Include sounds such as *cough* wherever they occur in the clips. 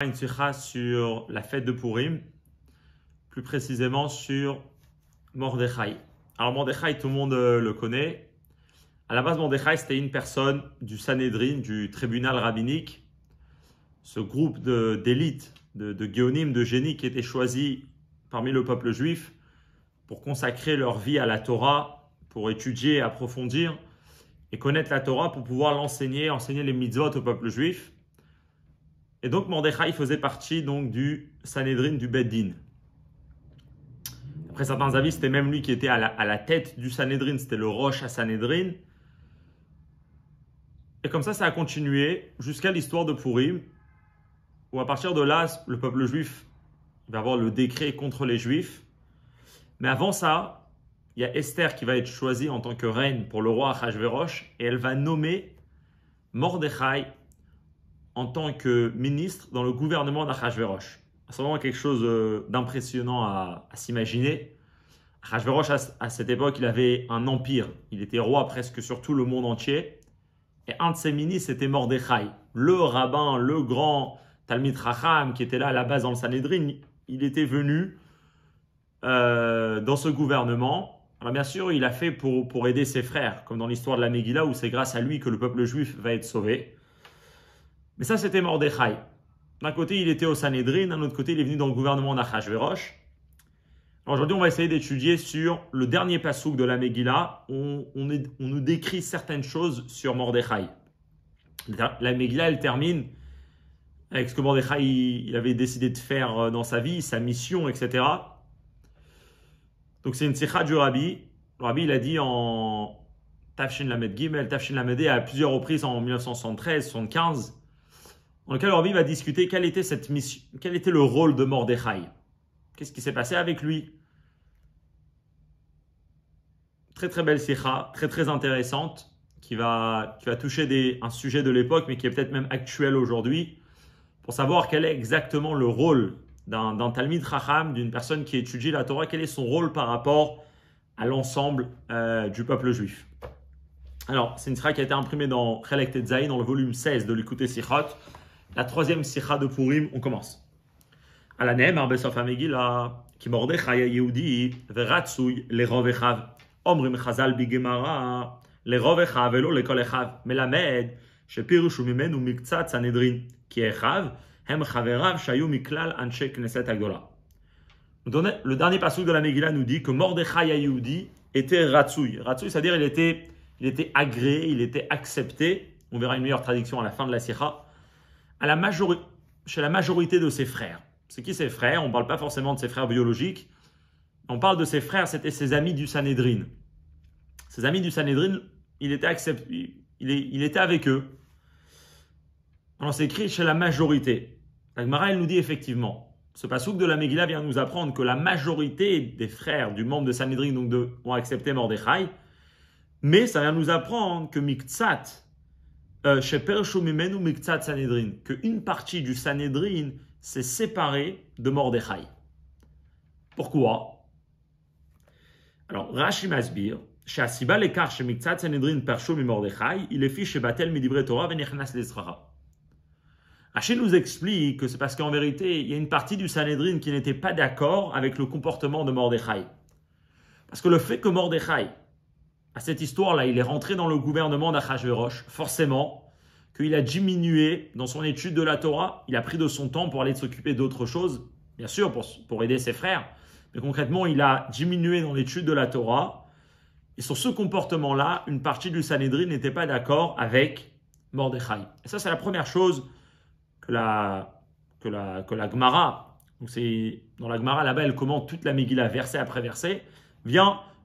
une sur la fête de Purim, plus précisément sur Mordechai. Alors Mordechai, tout le monde euh, le connaît. À la base, Mordechai, c'était une personne du Sanhedrin, du tribunal rabbinique, ce groupe d'élite, de, de, de de génies qui étaient choisis parmi le peuple juif pour consacrer leur vie à la Torah, pour étudier, approfondir et connaître la Torah pour pouvoir l'enseigner, enseigner les mitzvot au peuple juif. Et donc Mordechai faisait partie donc du Sanhedrin du Beddin. Après certains avis, c'était même lui qui était à la, tête du Sanhedrin, c'était le Roche à Sanhedrin. Et comme ça, ça a continué jusqu'à l'histoire de Purim, où à partir de là, le peuple juif va avoir le décret contre les juifs. Mais avant ça, il y a Esther qui va être choisie en tant que reine pour le roi Achashverosh, et elle va nommer Mordechai en tant que ministre dans le gouvernement d'Achashverosh. C'est vraiment quelque chose euh, d'impressionnant à, s'imaginer. Achashverosh, à, cette époque, il avait un empire. Il était roi presque sur tout le monde entier. Et un de ses ministres, c'était Mordechai, le rabbin, le grand Talmid Racham, qui était là à la base dans le Sanhedrin. Il était venu euh, dans ce gouvernement. Alors bien sûr, il a fait pour, pour aider ses frères, comme dans l'histoire de la Megillah, où c'est grâce à lui que le peuple juif va être sauvé. Mais ça, c'était Mordechai. D'un côté, il était au Sanhedrin, d'un autre côté, il est venu dans le gouvernement d'Achashverosh. Aujourd'hui, on va essayer d'étudier sur le dernier pasouk de la Megillah. On, on, nous décrit certaines choses sur Mordechai. La Megillah, elle termine avec ce que Mordechai il avait décidé de faire euh, dans sa vie, sa mission, etc. Donc c'est une sikha du Rabbi. Le Rabbi, il a dit en Tafshin Lamed Gimel, Tafshin Lamed à plusieurs reprises en 1973, 75 dans lequel Rabbi va discuter quelle était cette mission, quel était le rôle de Mordechai? Qu'est-ce qui s'est passé avec lui? Très très belle sikha, très très intéressante, qui va, qui va toucher un sujet de l'époque, mais qui est peut-être même actuel aujourd'hui, pour savoir quel est exactement le rôle d'un Talmid Chacham, d'une personne qui étudie la Torah, quel est son rôle par rapport à l'ensemble euh, du peuple juif. Alors, c'est une sikha qui a été imprimée dans Chelek Tetzaï, dans le volume 16 de l'écouter Sichot. La troisième sikha de Purim, on commence. À la Nem, Arbesof Amegila, qui Mordechai Yehudi, Veratsuy, les Rovechav, Omrim Chazal Bigemara, les Rovechav, Velo, les Kolechav, Melamed, Shepirush Umimenu Miktsat Sanedrin, qui est Chav, Hem Chaverav, Shayu Miklal, Anche Knesset Agdola. Le dernier passage de la Megillah nous dit que Mordechai Yehudi était Ratsouy. Ratsouy, c'est-à-dire il était, il était agréé, il était accepté. On verra une meilleure traduction à la fin de la Sikha à la chez la majorité de ses frères. C'est qui ses frères? On ne parle pas forcément de ses frères biologiques. On parle de ses frères, c'était ses amis du Sanhédrin. Ses amis du Sanhédrin, il était, il, il était avec eux. Alors c'est écrit chez la majorité. La nous dit effectivement, ce pasouk de la Megillah vient nous apprendre que la majorité des frères du membre de Sanhédrin donc de, ont accepté Mordechai, mais ça vient nous apprendre que Miktsat, euh, Sheper Miktsat Sanhedrin, qu'une partie du Sanhedrin s'est séparée de Mordechai. Pourquoi? Alors, Rashi Masbir, Shasiba l'écart chez Miktsat Sanhedrin Mordechai, il est fiché Batel Midivre Torah Venichnas Lesraha. Rashi nous explique que c'est parce qu'en vérité, il y a une partie du Sanhedrin qui n'était pas d'accord avec le comportement de Mordechai. Parce que le fait que Mordechai à cette histoire-là, il est rentré dans le gouvernement d'Achashverosh, forcément, qu'il a diminué dans son étude de la Torah, il a pris de son temps pour aller s'occuper d'autres choses, bien sûr, pour, pour aider ses frères, mais concrètement, il a diminué dans l'étude de la Torah, et sur ce comportement-là, une partie du Sanhedrin n'était pas d'accord avec Mordechai. Et ça, c'est la première chose que la, que la, que la Gemara, donc c'est, dans la Gemara, là-bas, elle commente toute la Megillah, verset après verset, vient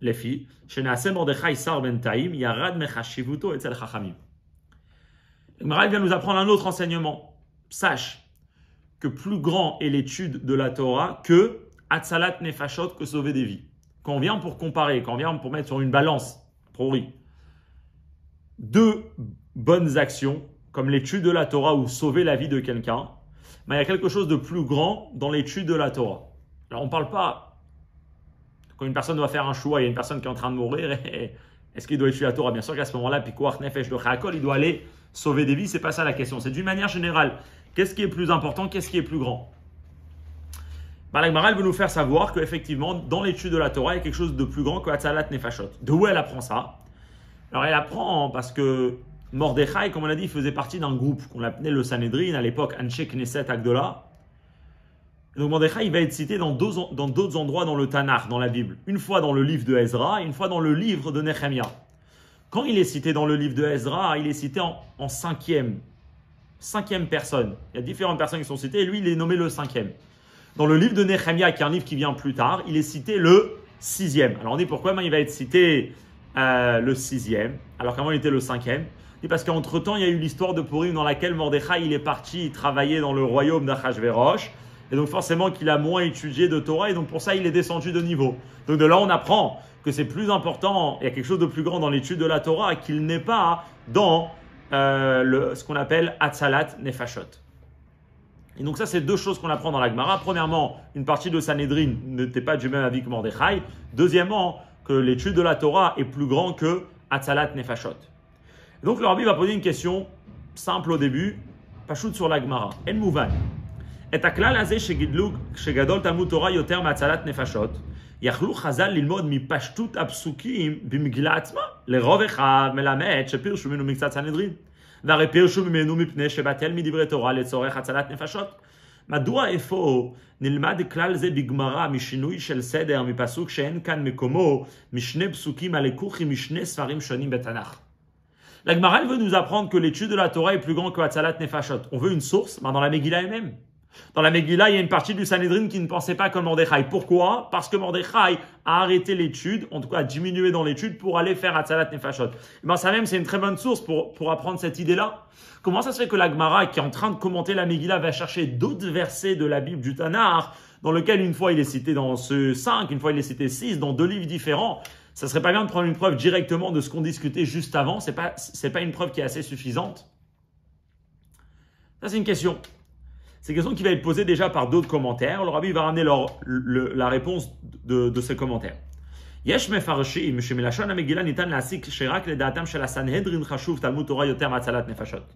les filles, Shenaase Sar Ben Yarad Mechashivuto et Chachamim. Maral vient nous apprendre un autre enseignement. Sache que plus grand est l'étude de la Torah que Atzalat Nefashot, que sauver des vies. Quand on vient pour comparer, quand on vient pour mettre sur une balance, priori, deux bonnes actions, comme l'étude de la Torah ou sauver la vie de quelqu'un, mais il y a quelque chose de plus grand dans l'étude de la Torah. Alors on ne parle pas quand une personne doit faire un choix, il y a une personne qui est en train de mourir, est-ce qu'il doit étudier la Torah Bien sûr qu'à ce moment-là, de il doit aller sauver des vies, c'est pas ça la question. C'est d'une manière générale, qu'est-ce qui est plus important, qu'est-ce qui est plus grand? Bah, La veut nous faire savoir qu'effectivement, dans l'étude de la Torah, il y a quelque chose de plus grand que Hatzalat Nefashot. De où elle apprend ça? Alors elle apprend parce que Mordechai, comme on l'a dit, faisait partie d'un groupe qu'on appelait le Sanhedrin, à l'époque Anshe Knesset Agdola. Donc Mordechai il va être cité dans d'autres endroits dans le Tanakh, dans la Bible. Une fois dans le livre de Ezra, une fois dans le livre de Nehemiah. Quand il est cité dans le livre de Ezra, il est cité en, cinquième. Cinquième personne. Il y a différentes personnes qui sont citées et lui, il est nommé le cinquième. Dans le livre de Nehemiah, qui est un livre qui vient plus tard, il est cité le sixième. Alors on dit pourquoi il va être cité euh, le sixième, alors qu'avant il était le cinquième parce qu'entre-temps, il y a eu l'histoire de Purim dans laquelle Mordechai il est parti travailler dans le royaume d'Achashverosh. Et donc forcément qu'il a moins étudié de Torah et donc pour ça il est descendu de niveau. Donc de là on apprend que c'est plus important, il y a quelque chose de plus grand dans l'étude de la Torah qu'il n'est pas dans euh, le, ce qu'on appelle Atzalat Nefashot. Et donc ça, c'est deux choses qu'on apprend dans la Gemara. Premièrement, une partie de Sanhedrin n'était pas du même avis que Mordechai. Deuxièmement, que l'étude de la Torah est plus grand que Atzalat Nefashot. Et donc le rabbi va poser une question simple au début, pas shoot sur la Gemara. En mouvan. Et הכלל הזה שגדול תלמוד תורה יותר מהצלת נפשות, יכלו חז"ל ללמוד מפשטות הפסוקים במגילה עצמה. לרוב אחד מלמד שפירשו ממנו מקצת סנהדרין. והרי פירשו ממנו מפני שבטל מדברי תורה לצורך הצלת נפשות. מדוע אפוא נלמד כלל זה בגמרא משינוי של סדר מפסוק שאין כאן מקומו משני פסוקים הלקוחים משני ספרים שונים בתנ"ך? La Gemara veut nous apprendre que l'étude de la Torah est plus grande que Hatzalat Nefashot. On veut une source ben, dans la Megillah elle-même. dans la Megillah, il y a une partie du Sanhedrin qui ne pensait pas comme Mordechai. Pourquoi? Parce que Mordechai a arrêté l'étude, en tout cas a diminué dans l'étude pour aller faire Hatzalat Nefashot. Ben, ça même, c'est une très bonne source pour, pour apprendre cette idée-là. Comment ça se fait que la Gemara, qui est en train de commenter la Megillah, va chercher d'autres versets de la Bible du Tanakh, dans lequel une fois il est cité dans ce 5, une fois il est cité 6, dans deux livres différents? Ça serait pas bien de prendre une preuve directement de ce qu'on discutait juste avant. C'est pas, pas une preuve qui est assez suffisante. Ça, c'est une question. C'est une question qui va être posée déjà par d'autres commentaires. Le rabbi va ramener leur, la réponse de, de ces commentaires. יש מפרשים שמלשון המגילה ניתן להסיק שרק לדעתם של הסנהדרין חשוב תלמוד תורה יותר מהצלת נפשות.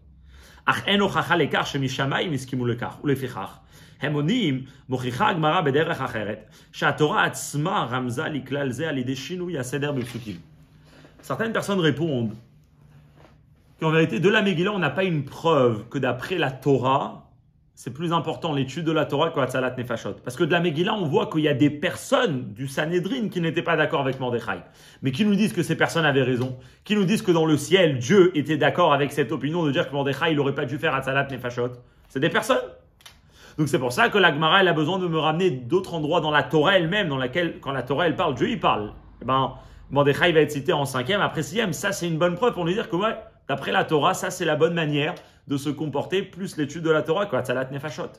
אך אין הוכחה לכך שמשמיים הסכימו לכך, ולפיכך המונים מוכיחה הגמרא בדרך אחרת, שהתורה עצמה רמזה לכלל זה על ידי שינוי הסדר בפסוקים. Certaines personnes répondent qu'en vérité, de la Megillah, on n'a pas une preuve que d'après la Torah, c'est plus important l'étude de la Torah que Hatzalat Nefashot. Parce que de la Megillah, on voit qu'il y a des personnes du Sanhedrin qui n'étaient pas d'accord avec Mordechai, mais qui nous disent que ces personnes avaient raison, qui nous disent que dans le ciel, Dieu était d'accord avec cette opinion de dire que Mordechai, il n'aurait pas dû faire Hatzalat Nefashot. C'est des personnes. Donc c'est pour ça que la Gemara, elle a besoin de me ramener d'autres endroits dans la Torah elle-même, dans laquelle, quand la Torah, elle parle, Dieu, il parle. Eh ben, Mordechai va être cité en cinquième, après sixième. Ça, c'est une bonne preuve pour nous dire que, ouais, D'après la Torah, ça c'est la bonne manière de se comporter, plus l'étude de la Torah, quoi, tzalat nefashot.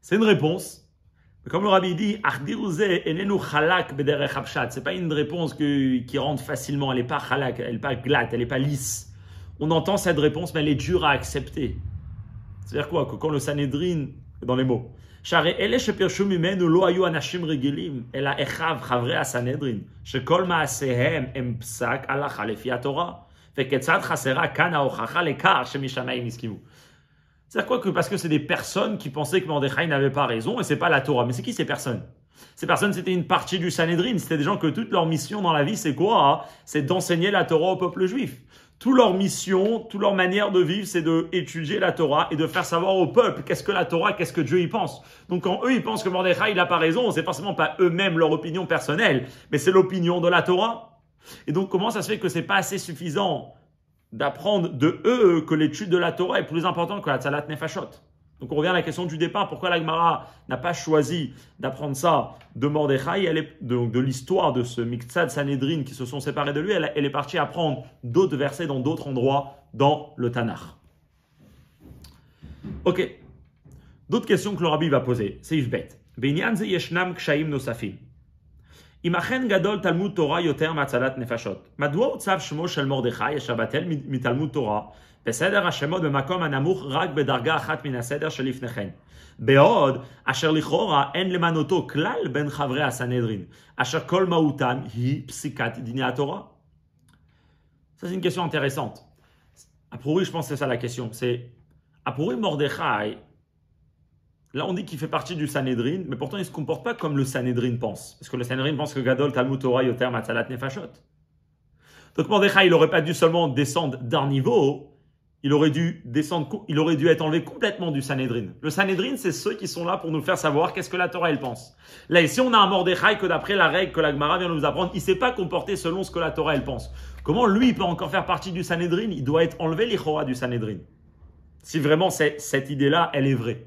C'est une réponse. Comme le rabbi dit, c'est pas une réponse que, qui rentre facilement, elle n'est pas halak, elle n'est pas glatte, elle n'est pas lisse. On entend cette réponse, mais elle est dure à accepter. C'est-à-dire quoi? Quand le Sanhedrin, dans les mots, Torah. C'est-à-dire quoi que parce que c'est des personnes qui pensaient que Mordechai n'avait pas raison et c'est pas la Torah. Mais c'est qui ces personnes? Ces personnes, c'était une partie du Sanhedrin. C'était des gens que toute leur mission dans la vie, c'est quoi hein? C'est d'enseigner la Torah au peuple juif. Toute leur mission, toute leur manière de vivre, c'est d'étudier la Torah et de faire savoir au peuple qu'est-ce que la Torah, qu'est-ce que Dieu y pense. Donc quand eux, ils pensent que Mordechai, n'a pas raison, c'est forcément pas eux-mêmes leur opinion personnelle, mais c'est l'opinion de la Torah. Et donc, comment ça se fait que c'est pas assez suffisant d'apprendre de eux que l'étude de la Torah est plus importante que la Tzalat Nefashot? Donc, on revient à la question du départ. Pourquoi l'Agmara n'a pas choisi d'apprendre ça de Mordechai? Elle de, l'histoire de ce Miktsad Sanhedrin qui se sont séparés de lui Elle, est partie apprendre d'autres versets dans d'autres endroits dans le Tanakh. Ok. D'autres questions que le rabbi va poser. C'est Yvbet. אם אכן גדול תלמוד תורה יותר מהצלת נפשות, מדוע הוצב שמו של מרדכי השבתל מתלמוד תורה בסדר השמות במקום הנמוך רק בדרגה אחת מן הסדר שלפני כן? בעוד אשר לכאורה אין למנותו כלל בין חברי הסנהדרין, אשר כל מהותם היא פסיקת דיני התורה. Ça, c'est une question intéressante. A priori, je pense que c'est ça la question. C'est, a priori, Mordechai, là, on dit qu'il fait partie du Sanhedrin, mais pourtant, il ne se comporte pas comme le Sanhedrin pense. Parce que le Sanhedrin pense que Gadol, Talmud, Torah, Yoter, Matzalat, Nefashot. Donc, Mordechai, il n'aurait pas dû seulement descendre d'un niveau, il aurait dû descendre, il aurait dû être enlevé complètement du Sanhedrin. Le Sanhedrin, c'est ceux qui sont là pour nous faire savoir qu'est-ce que la Torah, elle pense. Là, ici, on a un Mordechai que d'après la règle que la Gemara vient nous apprendre, il ne s'est pas comporté selon ce que la Torah, elle pense. Comment lui, il peut encore faire partie du Sanhedrin? Il doit être enlevé l'Ichora du Sanhedrin. Si vraiment cette idée-là, elle est vraie.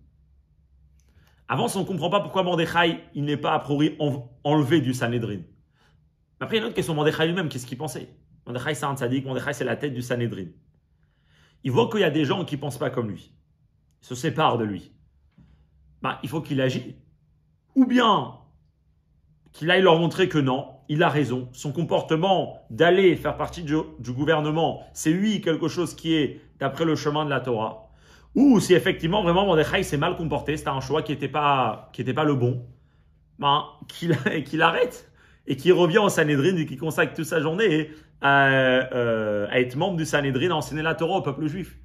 Avant, on ne comprend pas pourquoi Mordechai il n'est pas a priori enlevé du Sanhedrin. Après, il y a une autre question. Mordechai lui-même, qu'est-ce qu'il pensait? Mordechai, c'est un tzaddik. C'est la tête du Sanhedrin. Il voit qu'il y a des gens qui ne pensent pas comme lui. Ils se séparent de lui. Bah, il faut qu'il agisse. Ou bien qu'il aille leur montrer que non, il a raison. Son comportement d'aller faire partie du, du gouvernement, c'est lui quelque chose qui est d'après le chemin de la Torah. Ou si effectivement vraiment Mordechai s'est mal comporté, c'était un choix qui n'était pas, qui était pas le bon, ben, qu'il arrête et qu'il revient au Sanhedrin et qu'il consacre toute sa journée à, euh, à être membre du Sanhedrin, à enseigner la Torah au peuple juif.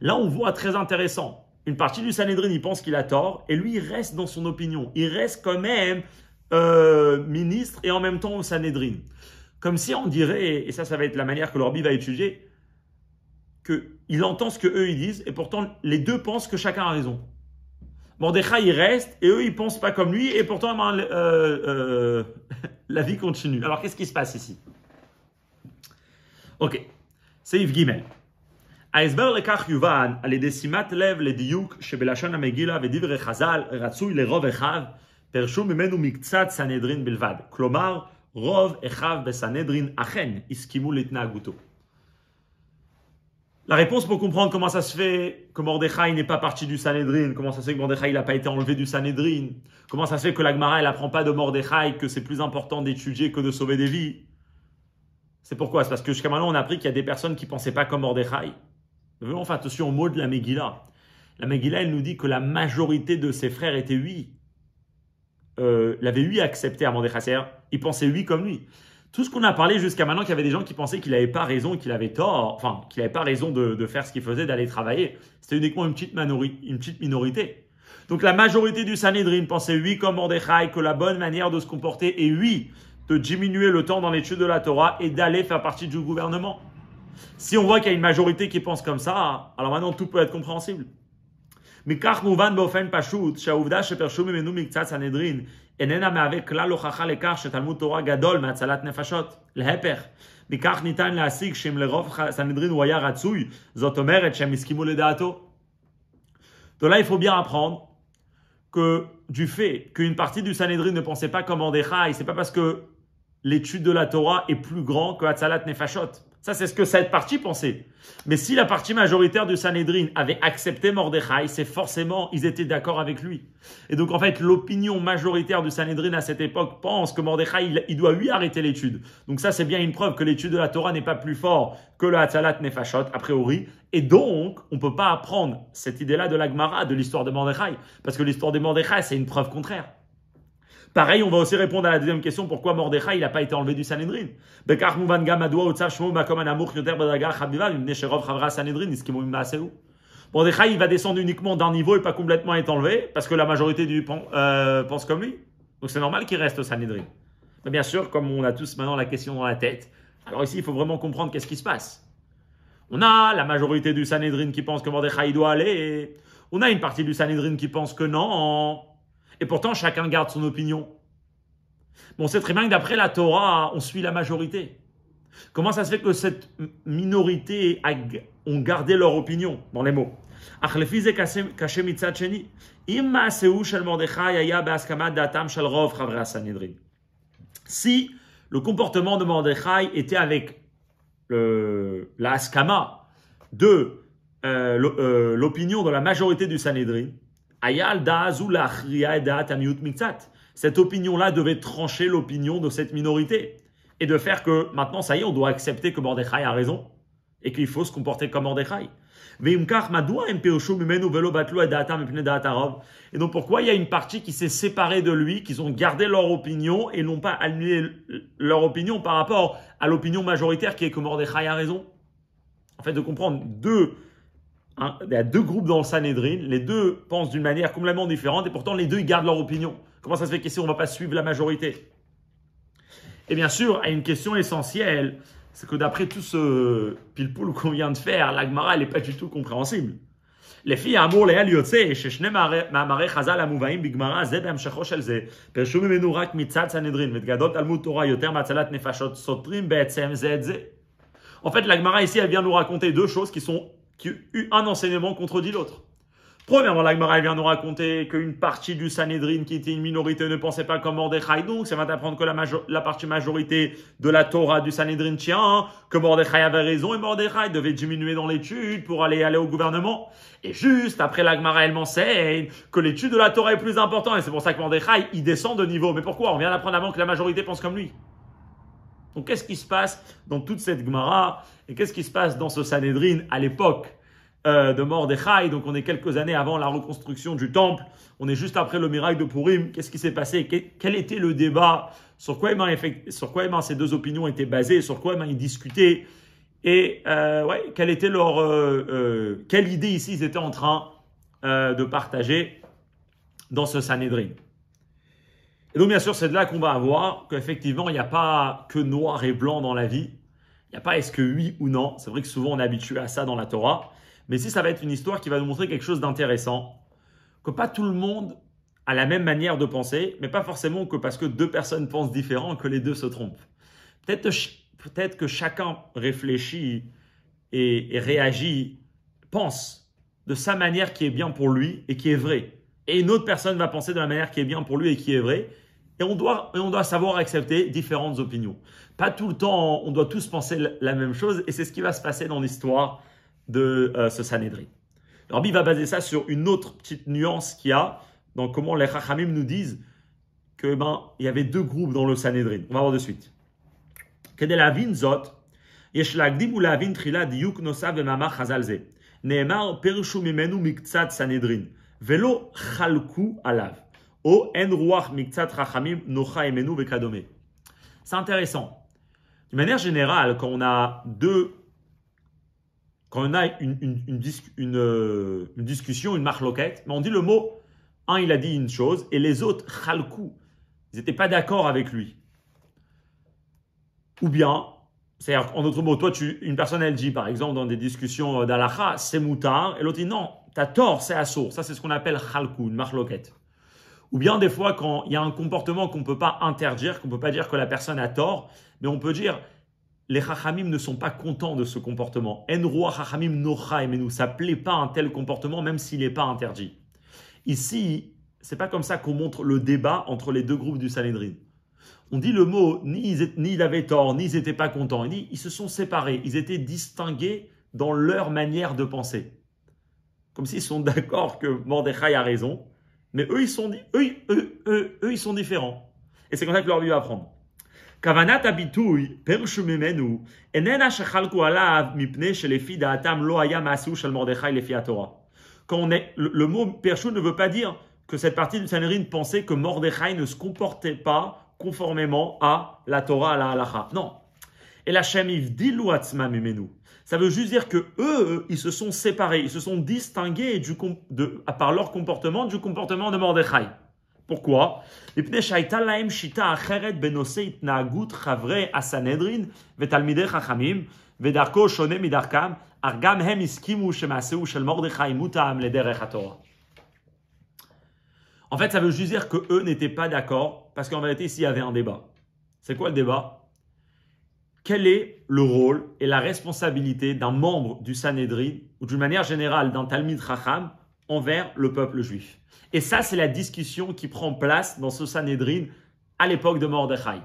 Là, on voit très intéressant. Une partie du Sanhedrin, il pense qu'il a tort, et lui, il reste dans son opinion. Il reste quand même euh, ministre et en même temps au Sanhedrin. Comme si on dirait, et ça, ça va être la manière que l'Orbi va étudier, qu'il entend ce que eux ils disent, et pourtant les deux pensent que chacun a raison. Mordechai il reste, et eux ils pensent pas comme lui, et pourtant ben, euh, euh, *laughs* la vie continue. Alors qu'est-ce qui se passe ici Ok, c'est Yves Guimel. ההסבר לכך יובן על ידי שימת לב לדיוק שבלשון המגילה ודברי חז"ל רצוי לרוב אחיו פירשו ממנו מקצת סנהדרין בלבד. כלומר, רוב אחיו בסנהדרין אכן הסכימו להתנהגותו. La réponse pour comprendre comment ça se fait que Mordechai n'est pas parti du Sanhedrin, comment ça se fait que Mordechai n'a pas été enlevé du Sanhedrin, comment ça se fait que l'Agmara elle apprend pas de Mordechai que c'est plus important d'étudier que de sauver des vies. C'est pourquoi? C'est parce que jusqu'à maintenant on a appris qu'il y a des personnes qui pensaient pas comme Mordechai. Venons faire attention au mot de la Megillah? La Megillah elle nous dit que la majorité de ses frères étaient oui. Euh, l'avait lui accepté à Mordechai, ils pensaient oui comme lui tout ce qu'on a parlé jusqu'à maintenant, qu'il y avait des gens qui pensaient qu'il n'avait pas raison, qu'il avait tort, enfin, qu'il n'avait pas raison de, faire ce qu'il faisait, d'aller travailler, c'était uniquement une petite, minorité. Donc la majorité du Sanhedrin pensait, oui, comme Mordechai, que la bonne manière de se comporter est, oui, de diminuer le temps dans l'étude de la Torah et d'aller faire partie du gouvernement. Si on voit qu'il y a une majorité qui pense comme ça, alors maintenant tout peut être compréhensible. Mais איננה מהווה כלל הוכחה לכך שתלמוד תורה גדול מהצלת נפשות. להפך, מכך ניתן להסיק שאם לרוב סנהדרין הוא היה רצוי, זאת אומרת שהם הסכימו לדעתו. Donc là, il faut bien apprendre que du fait qu'une partie du Sanhedrin ne pensait pas comme Mordechai, c'est pas parce que l'étude de la Torah est plus grand que Hatzalat Nefashot. Ça, c'est ce que cette partie pensait. Mais si la partie majoritaire du Sanhedrin avait accepté Mordechai, c'est forcément, ils étaient d'accord avec lui. Et donc, en fait, l'opinion majoritaire du Sanhedrin à cette époque pense que Mordechai, il, doit lui arrêter l'étude. Donc ça, c'est bien une preuve que l'étude de la Torah n'est pas plus fort que le Hatzalat Nefashot, a priori. Et donc, on ne peut pas apprendre cette idée-là de l'Agmara, de l'histoire de Mordechai. Parce que l'histoire de Mordechai, c'est une preuve contraire. Pareil, on va aussi répondre à la deuxième question pourquoi Mordechai n'a pas été enlevé du Sanhedrin? Mordechai il va descendre uniquement d'un niveau et pas complètement être enlevé parce que la majorité du euh, pense comme lui. Donc c'est normal qu'il reste au Sanhedrin. Mais bien sûr, comme on a tous maintenant la question dans la tête, alors ici il faut vraiment comprendre qu'est-ce qui se passe. On a la majorité du Sanhedrin qui pense que Mordechai doit aller. On a une partie du Sanhedrin qui pense que non. Et pourtant, chacun garde son opinion. Mais on sait très bien que d'après la Torah, on suit la majorité. Comment ça se fait que cette minorité ont gardé leur opinion dans les mots? Si le comportement de Mordechai était avec le, la askama de euh, euh, l'opinion de la majorité du Sanhedrin, cette opinion-là devait trancher l'opinion de cette minorité et de faire que maintenant, ça y est, on doit accepter que Mordechai a raison et qu'il faut se comporter comme Mordechai. Et donc pourquoi il y a une partie qui s'est séparée de lui, qui ont gardé leur opinion et n'ont pas annulé leur opinion par rapport à l'opinion majoritaire qui est que Mordechai a raison? En fait, de comprendre deux, il y a deux groupes dans le Sanhedrin, les deux pensent d'une manière complètement différente et pourtant les deux ils gardent leur opinion. Comment ça se fait qu'ici on ne va pas suivre la majorité Et bien sûr, à une question essentielle, c'est que d'après tout ce pile-poule qu'on vient de faire, l'Agmara, elle n'est pas du tout compréhensible. Les filles amour les יוצא ששני מאמרי חז"ל המובאים בגמרא זה בהמשכו של זה פירשו ממנו רק מצד סנהדרין וגדול תלמוד תורה יותר מהצלת נפשות סותרים בעצם זה את זה. En fait, l'Agmara ici, elle vient nous raconter deux choses qui sont qui eu un enseignement contredit l'autre. Premièrement, l'Agmara vient nous raconter qu'une partie du Sanhedrin, qui était une minorité, ne pensait pas comme Mordechai. Donc, ça va t'apprendre que la, la, partie majorité de la Torah du Sanhedrin tient, que Mordechai avait raison et Mordechai devait diminuer dans l'étude pour aller aller au gouvernement. Et juste après, l'Agmara, elle m'enseigne que l'étude de la Torah est plus importante. Et c'est pour ça que Mordechai, il descend de niveau. Mais pourquoi? On vient d'apprendre avant que la majorité pense comme lui. Donc, qu'est-ce qui se passe dans toute cette Gemara et qu'est-ce qui se passe dans ce Sanhedrin à l'époque euh, de Mordechai, donc on est quelques années avant la reconstruction du temple, on est juste après le miracle de Purim, qu'est-ce qui s'est passé? Quel était le débat? Sur quoi, sur quoi ces deux opinions étaient basées? Sur quoi ils discutaient? Et euh, ouais, quelle était leur... Euh, quelle idée ici ils étaient en train de partager dans ce Sanhedrin? Et donc, bien sûr, c'est de là qu'on va avoir qu'effectivement, il n'y a pas que noir et blanc dans la vie. Il n'y a pas est-ce que oui ou non. C'est vrai que souvent, on est habitué à ça dans la Torah. Mais si ça va être une histoire qui va nous montrer quelque chose d'intéressant, que pas tout le monde a la même manière de penser, mais pas forcément que parce que deux personnes pensent différent que les deux se trompent. Peut-être peut que chacun réfléchit et, réagit, pense de sa manière qui est bien pour lui et qui est vraie. Et une autre personne va penser de la manière qui est bien pour lui et qui est vraie. Et on, doit, et on doit savoir accepter différentes opinions. Pas tout le temps, on doit tous penser la même chose, et c'est ce qui va se passer dans l'histoire de euh, ce Sanhedrin. Le Rabbi va baser ça sur une autre petite nuance qu'il y a dans comment les Chachamim nous disent que ben, il y avait deux groupes dans le Sanhedrin. On va voir de suite. Rachamim nocha. C'est intéressant. D'une manière générale, quand on a deux, quand on a une, une, euh, discussion, une marloquette, on dit le mot, un il a dit une chose et les autres chalkou, ils n'étaient pas d'accord avec lui. Ou bien, c'est-à-dire en d'autres mots, toi une personne elle dit par exemple dans des discussions euh, d'alacha c'est moutard et l'autre dit non, t'as tort, c'est assour. Ça c'est ce qu'on appelle chalkou, une marloquette. Ou bien, des fois, quand il y a un comportement qu'on ne peut pas interdire, qu'on ne peut pas dire que la personne a tort, mais on peut dire, les Chachamim ne sont pas contents de ce comportement. En roi Chachamim nocha nous, ça plaît pas un tel comportement même s'il n'est pas interdit. Ici, c'est pas comme ça qu'on montre le débat entre les deux groupes du Sanhedrin. On dit le mot, ni ils, ni avaient tort, ni ils n'étaient pas contents. Il ils se sont séparés, ils étaient distingués dans leur manière de penser. Comme s'ils sont d'accord que Mordechai a raison, mais eux, ils sont, eux, eux, eux, eux, ils sont différents. Et c'est comme ça que leur vie va apprendre. כוונת הביטוי פרשו ממנו איננה שחלקו עליו מפני שלפי דעתם לא היה מעשהו של מרדכי לפי התורה. Quand on est, le, le mot Perchou ne veut pas dire que cette partie du Sanhedrin pensait que Mordechai ne se comportait pas conformément à la Torah, à la halacha. Non. Et la Shemiv dilu atzma mimenu. Ça veut juste dire que eux, ils se sont séparés, ils se sont distingués à par leur comportement du comportement de Mordechai. Pourquoi? En fait, ça veut juste dire que eux n'étaient pas d'accord parce qu'en vérité, ici, il y avait un débat. C'est quoi le débat? Quel est le rôle et la responsabilité d'un membre du Sanhedrin, ou d'une manière générale d'un Talmid Chacham, envers le peuple juif Et ça, c'est la discussion qui prend place dans ce Sanhedrin à l'époque de Mordechai.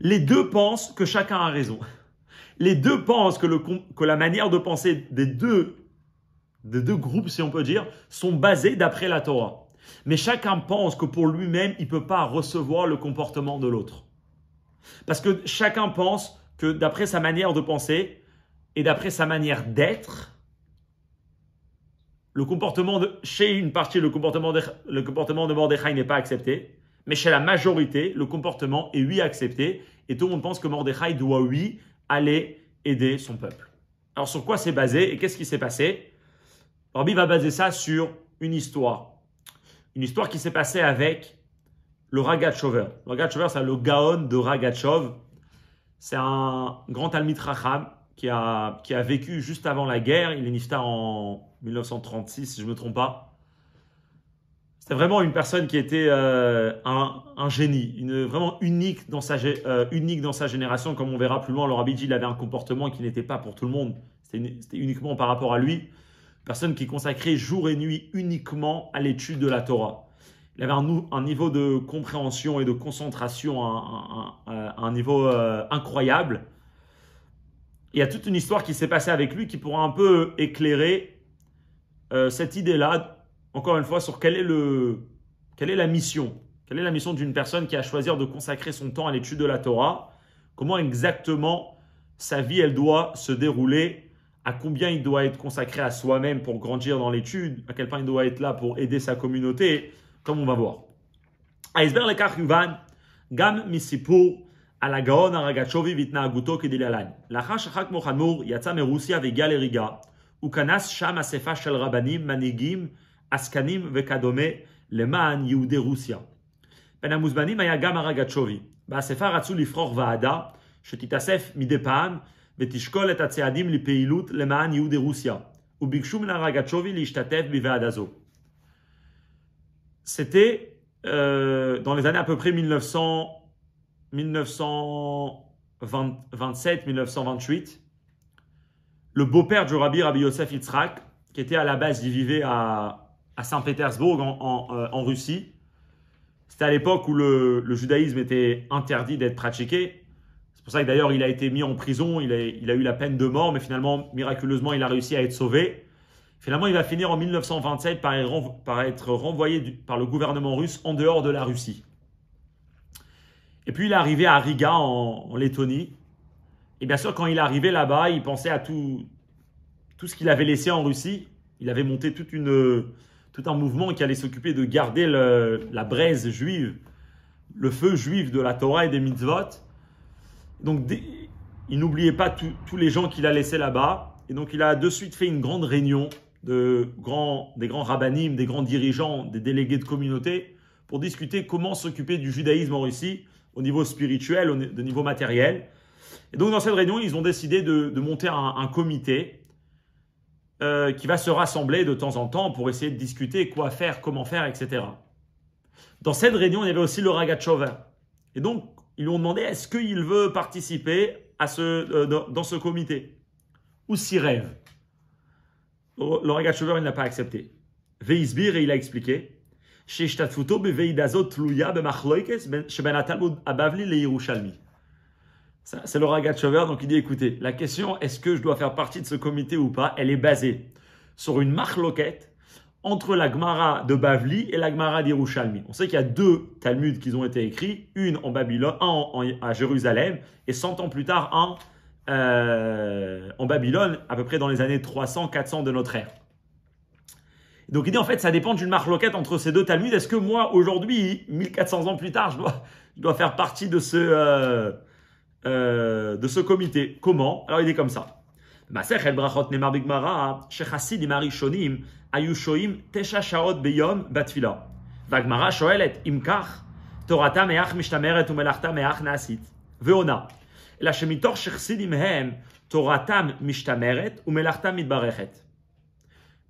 Les deux pensent que chacun a raison. Les deux pensent que la manière de penser des deux, des deux groupes, si on peut dire, sont basées d'après la Torah. Mais chacun pense que pour lui-même, il ne peut pas recevoir le comportement de l'autre. Parce que chacun pense que d'après sa manière de penser et d'après sa manière d'être, le comportement de, chez une partie, le comportement de, le comportement de Mordechai n'est pas accepté, mais chez la majorité, le comportement est oui accepté, et tout le monde pense que Mordechai doit oui aller aider son peuple. Alors sur quoi c'est basé et qu'est-ce qui s'est passé? Rabbi va baser ça sur une histoire une histoire qui s'est passée avec le Ragachover. Le Ragachover, c'est le Gaon de Ragachov. C'est un grand Talmid qui a, qui a vécu juste avant la guerre. Il est nifta en 1936, si je ne me trompe pas. C'était vraiment une personne qui était euh, un, génie, vraiment unique dans, sa, euh, unique dans sa génération. Comme on verra plus loin, le Rabbi il avait un comportement qui n'était pas pour tout le monde. C'était uniquement par rapport à lui personne qui consacrait jour et nuit uniquement à l'étude de la Torah. Il avait un, niveau de compréhension et de concentration un, niveau euh, incroyable. Il y a toute une histoire qui s'est passée avec lui qui pourra un peu éclairer euh, cette idée-là, encore une fois, sur quelle est, le, quelle est la mission. Quelle est la mission d'une personne qui a choisi de consacrer son temps à l'étude de la Torah? Comment exactement sa vie, elle doit se dérouler? À combien il doit être consacré à soi-même pour grandir dans l'étude, à quel point il doit être là pour aider sa communauté, comme on va voir. Aïsber lekach yuvan, gam misipur על הגאון הרגצ'ובי והתנהגותו כדלהלן. לאחר שחק מוחנמור יצא מרוסיה והגיע לריגה, הוא כנס שם אספה של רבנים, מנהיגים, עסקנים וכדומה למען יהודי רוסיה. בין המוזמנים היה גם הרגצ'ובי. באספה רצו לבחור ועדה שתתאסף מדי פעם ותשקול את הצעדים לפעילות למען יהודי רוסיה, וביקשו מן הרגצ'ובי להשתתף בוועד הזו. C'était euh, dans les années à peu près 1900, 1927-1928, le beau-père du rabbi Rabbi Yosef Yitzhak, qui était à la base, il vivait à, à Saint-Pétersbourg en, euh, Russie. C'était à l'époque où le, judaïsme était interdit d'être pratiqué pour ça que d'ailleurs il a été mis en prison, il a, eu la peine de mort, mais finalement, miraculeusement, il a réussi à être sauvé. Finalement, il va finir en 1927 par, être renvoyé par le gouvernement russe en dehors de la Russie. Et puis il est arrivé à Riga en, Lettonie. Et bien sûr, quand il est arrivé là-bas, il pensait à tout, tout ce qu'il avait laissé en Russie. Il avait monté toute une, tout un mouvement qui allait s'occuper de garder la braise juive, le feu juif de la Torah et des mitzvot. Donc, il n'oubliait pas tous les gens qu'il a laissés là-bas. Et donc, il a de suite fait une grande réunion de grands, des grands rabbinim, des grands dirigeants, des délégués de communauté pour discuter comment s'occuper du judaïsme en Russie au niveau spirituel, au niveau matériel. Et donc, dans cette réunion, ils ont décidé de, monter un, comité euh, qui va se rassembler de temps en temps pour essayer de discuter quoi faire, comment faire, etc. Dans cette réunion, il y avait aussi le Ragachover. Et donc, ils lui ont demandé est-ce qu'il veut participer à ce, euh, dans, ce comité? Ou s'il rêve? Le Ragachover, il n'a pas accepté. Veisbir, et il a expliqué c'est le Ragachover, donc il dit écoutez, la question est-ce que je dois faire partie de ce comité ou pas Elle est basée sur une marloquette entre la Gemara de Bavli et la Gemara d'Irushalmi. On sait qu'il y a deux Talmuds qui ont été écrits, une en Babylone, un à Jérusalem, et 100 ans plus tard, un euh, en Babylone, à peu près dans les années 300-400 de notre ère. Donc il dit en fait, ça dépend d'une marloquette entre ces deux Talmuds. Est-ce que moi, aujourd'hui, 1400 ans plus tard, je dois, faire partie de ce, euh, euh, de ce comité? Comment? Alors il est comme ça. Brachot nemar bigmara, shechassid shonim, ayushoim tesha shaot beyom batfila. Vagmara shoelet imkach, torata meach mishtameret umelachta meach nasit. Veona. אלא שמתוך שחסידים הם, תורתם משתמרת ומלאכתם מתברכת.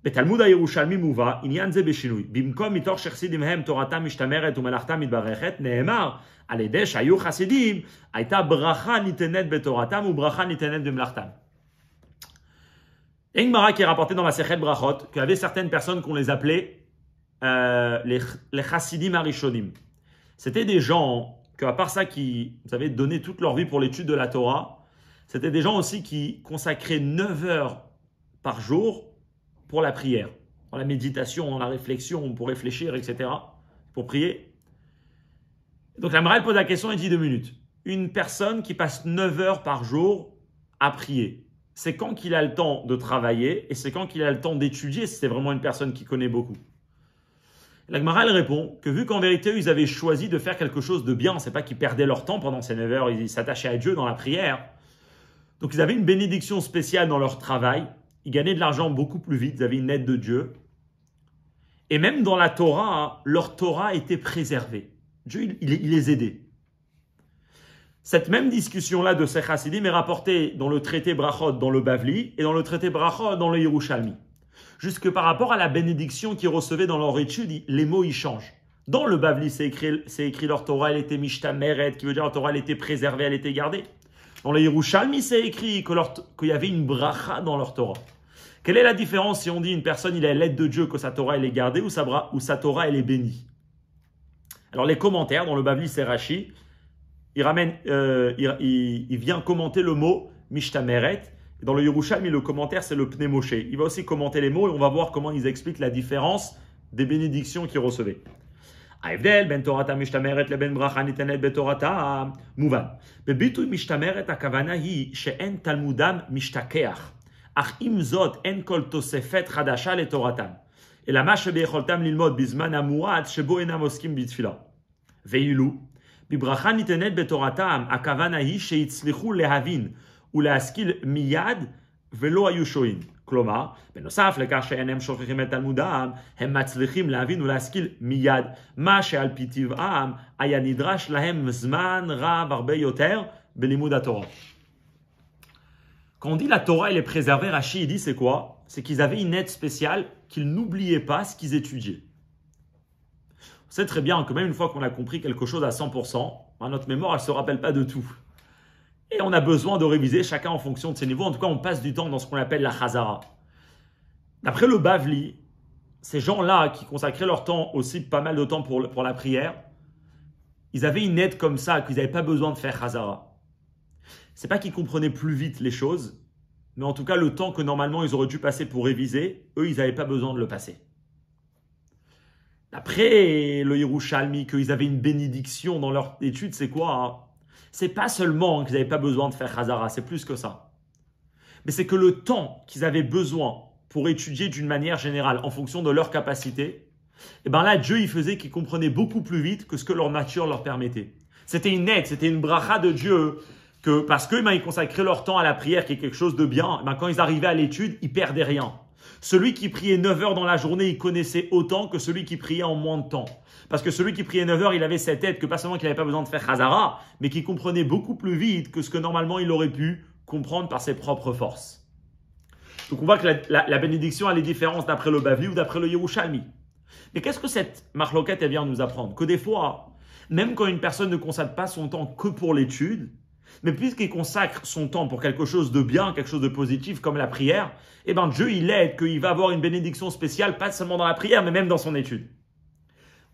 בתלמוד הירושלמי מובא עניין זה בשינוי. במקום מתוך שחסידים הם תורתם משתמרת ומלאכתם מתברכת, נאמר על ידי שהיו חסידים, הייתה ברכה ניתנת בתורתם וברכה ניתנת במלאכתם. Il y a une Mara qui est rapportée dans la Sechet Brachot qu'il y avait certaines personnes qu'on les appelait euh, les, les chassidim arishonim. C'était des gens que, à part ça, qui, vous savez, donnaient toute leur vie pour l'étude de la Torah, c'était des gens aussi qui consacraient 9 heures par jour pour la prière, pour la méditation, dans la réflexion, pour réfléchir, etc., pour prier. Donc la Mara pose la question et dit deux minutes. Une personne qui passe 9 heures par jour à prier, c'est quand qu'il a le temps de travailler et c'est quand qu'il a le temps d'étudier c'est vraiment une personne qui connaît beaucoup. La Gemara, elle répond que vu qu'en vérité, ils avaient choisi de faire quelque chose de bien, c'est pas qu'ils perdaient leur temps pendant ces 9 heures, ils s'attachaient à Dieu dans la prière. Donc ils avaient une bénédiction spéciale dans leur travail, ils gagnaient de l'argent beaucoup plus vite, ils avaient une aide de Dieu. Et même dans la Torah, hein, leur Torah était préservée. Dieu, il, les aidait. Cette même discussion-là de ces chassidim est rapportée dans le traité Brachot, dans le Bavli, et dans le traité Brachot, dans le Yerushalmi. Jusque par rapport à la bénédiction qu'ils recevaient dans leur étude, les mots y changent. Dans le Bavli, c'est écrit, c'est écrit leur Torah, elle était mishtameret, qui veut dire leur Torah, elle était préservée, elle était gardée. Dans le Yerushalmi, c'est écrit qu'il y avait une bracha dans leur Torah. Quelle est la différence si on dit une personne, il est l'aide de Dieu, que sa Torah, elle est gardée, ou sa, ou sa Torah, elle est bénie? Alors les commentaires, dans le Bavli, c'est Rashi, il ramène, euh, il, vient commenter le mot Mishtameret. Dans le Yerushalmi, le commentaire, c'est le Pneumoshe. Il va aussi commenter les mots et on va voir comment ils expliquent la différence des bénédictions qu'ils recevaient. ההבדל בין תורת המשתמרת לבין ברכה ניתנת בתורתה מובן. בביטוי משתמרת הכוונה היא שאין תלמודם משתכח, אך עם זאת אין כל תוספת חדשה לתורתם, אלא מה שביכולתם ללמוד בזמן המועט שבו אינם עוסקים בתפילה. ואילו בברכה ניתנת בתורתם, הכוונה היא שהצליחו להבין ולהשכיל מיד ולא היו שוהים. כלומר, בנוסף לכך שאינם שוכחים את תלמודם, הם מצליחים להבין ולהשכיל מיד, מה שעל פי טבעם היה נדרש להם זמן רב הרבה יותר בלימוד התורה. Quand on dit la Torah elle est préservée, Rachid dit c'est quoi C'est qu'ils avaient une aide spéciale, qu'ils n'oubliaient pas ce qu'ils étudiaient. On sait très bien que même une fois qu'on a compris quelque chose à 100%, ben, notre mémoire, elle ne se rappelle pas de tout. Et on a besoin de réviser chacun en fonction de ses niveaux. En tout cas, on passe du temps dans ce qu'on appelle la chazara. D'après le Bavli, ces gens-là qui consacraient leur temps aussi pas mal de temps pour, la prière, ils avaient une aide comme ça, qu'ils n'avaient pas besoin de faire chazara. C'est pas qu'ils comprenaient plus vite les choses, mais en tout cas, le temps que normalement ils auraient dû passer pour réviser, eux, ils n'avaient pas besoin de le passer. Après le Yerushalmi, qu'ils avaient une bénédiction dans leur étude, c'est quoi hein? C'est pas seulement qu'ils n'avaient pas besoin de faire Hazara, c'est plus que ça. Mais c'est que le temps qu'ils avaient besoin pour étudier d'une manière générale, en fonction de leur capacité, et eh ben là, Dieu, il faisait qu'ils comprenaient beaucoup plus vite que ce que leur nature leur permettait. C'était une aide, c'était une bracha de Dieu, que parce qu'ils ben, ils consacraient leur temps à la prière, qui est quelque chose de bien, eh ben, quand ils arrivaient à l'étude, ils perdaient rien. Celui qui priait 9 heures dans la journée, il connaissait autant que celui qui priait en moins de temps. Parce que celui qui priait 9 heures, il avait cette tête que pas seulement qu'il n'avait pas besoin de faire Hazara, mais qu'il comprenait beaucoup plus vite que ce que normalement il aurait pu comprendre par ses propres forces. Donc on voit que la, bénédiction a les différences d'après le Bavli ou d'après le Yerushalmi. Mais qu'est-ce que cette marloquette vient nous apprendre? Que des fois, même quand une personne ne consacre pas son temps que pour l'étude, mais puisqu'il consacre son temps pour quelque chose de bien, quelque chose de positif comme la prière, eh bien Dieu, il aide qu'il va avoir une bénédiction spéciale, pas seulement dans la prière, mais même dans son étude.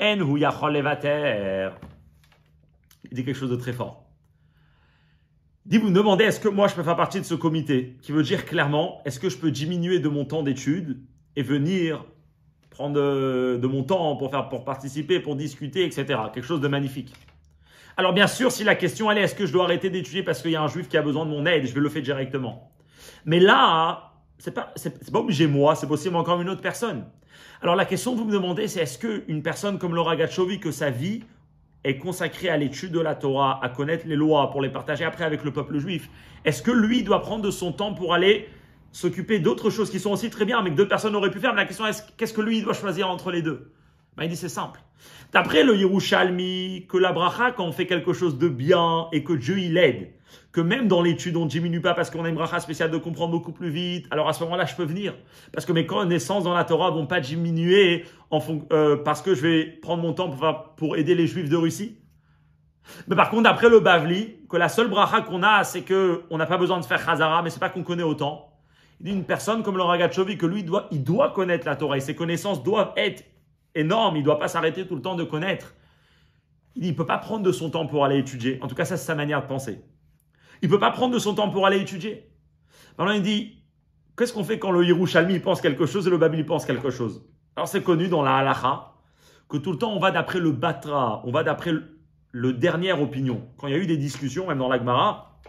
En hu yachol levater. Il dit quelque chose de très fort. Il vous me demandez, est-ce que moi je peux faire partie de ce comité Qui veut dire clairement, est-ce que je peux diminuer de mon temps d'étude et venir prendre euh, de, mon temps pour, faire, pour participer, pour discuter, etc. Quelque chose de magnifique. Alors bien sûr, si la question elle est, est-ce que je dois arrêter d'étudier parce qu'il y a un juif qui a besoin de mon aide, je vais le faire directement. Mais là, c'est pas, pas obligé moi, c'est possible encore une autre personne. Alors la question que vous me demandez, c'est est-ce qu'une personne comme Laura Gachovi, que sa vie est consacrée à l'étude de la Torah, à connaître les lois, pour les partager après avec le peuple juif, est-ce que lui doit prendre de son temps pour aller s'occuper d'autres choses qui sont aussi très bien, mais que d'autres personnes auraient pu faire? Mais la question est qu'est-ce que lui doit choisir entre les deux? Ben, Il dit c'est simple. D'après le Yerushalmi, que la bracha, quand on fait quelque chose de bien et que Dieu il aide, que même dans l'étude, on ne diminue pas parce qu'on a une bracha spéciale de comprendre beaucoup plus vite. Alors à ce moment-là, je peux venir. Parce que mes connaissances dans la Torah vont pas diminuer euh, parce que je vais prendre mon temps pour, aider les juifs de Russie. Mais par contre, d'après le Bavli, que la seule bracha qu'on a, c'est que on n'a pas besoin de faire Chazara, mais c'est pas qu'on connaît autant. Il dit une personne comme le Ragachovi, que lui, doit, il doit connaître la Torah et ses connaissances doivent être énormes. Il ne doit pas s'arrêter tout le temps de connaître. Il ne peut pas prendre de son temps pour aller étudier. En tout cas, ça, c'est sa manière de penser. Il ne peut pas prendre de son temps pour aller étudier. Maintenant, il dit, qu'est-ce qu'on fait quand le Yerushalmi pense quelque chose et le Babili pense quelque chose? Alors, c'est connu dans la halacha que tout le temps, on va d'après le Batra, on va d'après le, dernière opinion. Quand il y a eu des discussions, même dans l'Agmara,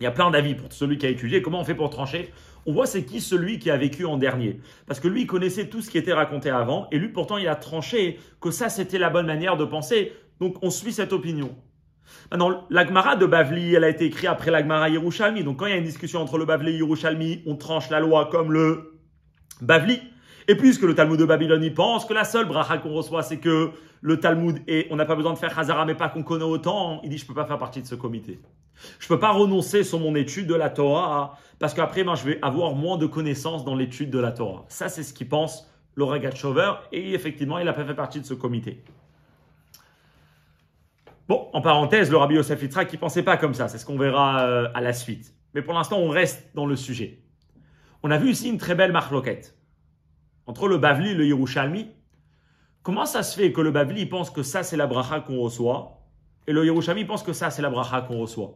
il y a plein d'avis pour celui qui a étudié. Comment on fait pour trancher? On voit c'est qui celui qui a vécu en dernier. Parce que lui, il connaissait tout ce qui était raconté avant. Et lui, pourtant, il a tranché que ça, c'était la bonne manière de penser. Donc, on suit cette opinion. Maintenant, l'Agmara de Bavli, elle a été écrite après l'Agmara Yerushalmi. Donc, quand il y a une discussion entre le Bavli et Yerushalmi, on tranche la loi comme le Bavli. Et puisque le Talmud de Babylone y pense que la seule bracha qu'on reçoit, c'est que le Talmud et on n'a pas besoin de faire Hazara, mais pas qu'on connaît autant, il dit je peux pas faire partie de ce comité. Je peux pas renoncer sur mon étude de la Torah parce qu'après, ben, je vais avoir moins de connaissances dans l'étude de la Torah. Ça, c'est ce qu'il pense le Chover et effectivement, il n'a pas fait partie de ce comité. Bon, en parenthèse, le Rabbi Yosef Yitzhak, qui pensait pas comme ça. C'est ce qu'on verra euh, à la suite. Mais pour l'instant, on reste dans le sujet. On a vu ici une très belle marloquette entre le Bavli et le Yerushalmi. Comment ça se fait que le Bavli pense que ça, c'est la bracha qu'on reçoit et le Yerushalmi pense que ça, c'est la bracha qu'on reçoit?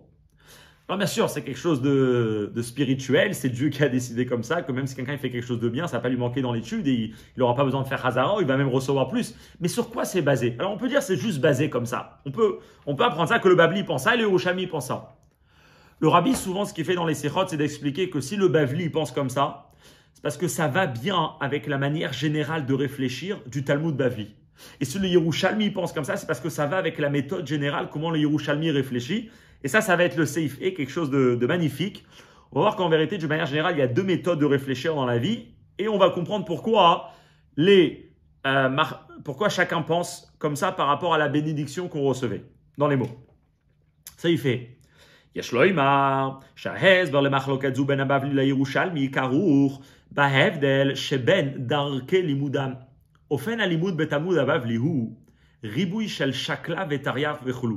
Alors bien sûr, c'est quelque chose de, spirituel, c'est Dieu qui a décidé comme ça, que même si quelqu'un fait quelque chose de bien, ça va pas lui manquer dans l'étude et il n'aura pas besoin de faire Hazara, il va même recevoir plus. Mais sur quoi c'est basé? Alors on peut dire c'est juste basé comme ça. On peut, on peut apprendre ça que le Babli pense ça et le Hoshami pense ça. Le Rabbi, souvent, ce qu'il fait dans les Sechot, c'est d'expliquer que si le Bavli pense comme ça, c'est parce que ça va bien avec la manière générale de réfléchir du Talmud Bavli. Et si le Yerushalmi pense comme ça, c'est parce que ça va avec la méthode générale, comment le Yerushalmi réfléchit. Et ça, ça va être le safe et quelque chose de, magnifique. On va voir qu'en vérité, d'une manière générale, il y a deux méthodes de réfléchir dans la vie et on va comprendre pourquoi les euh, pourquoi chacun pense comme ça par rapport à la bénédiction qu'on recevait dans les mots. Ça il fait. Shel shakla vechulu.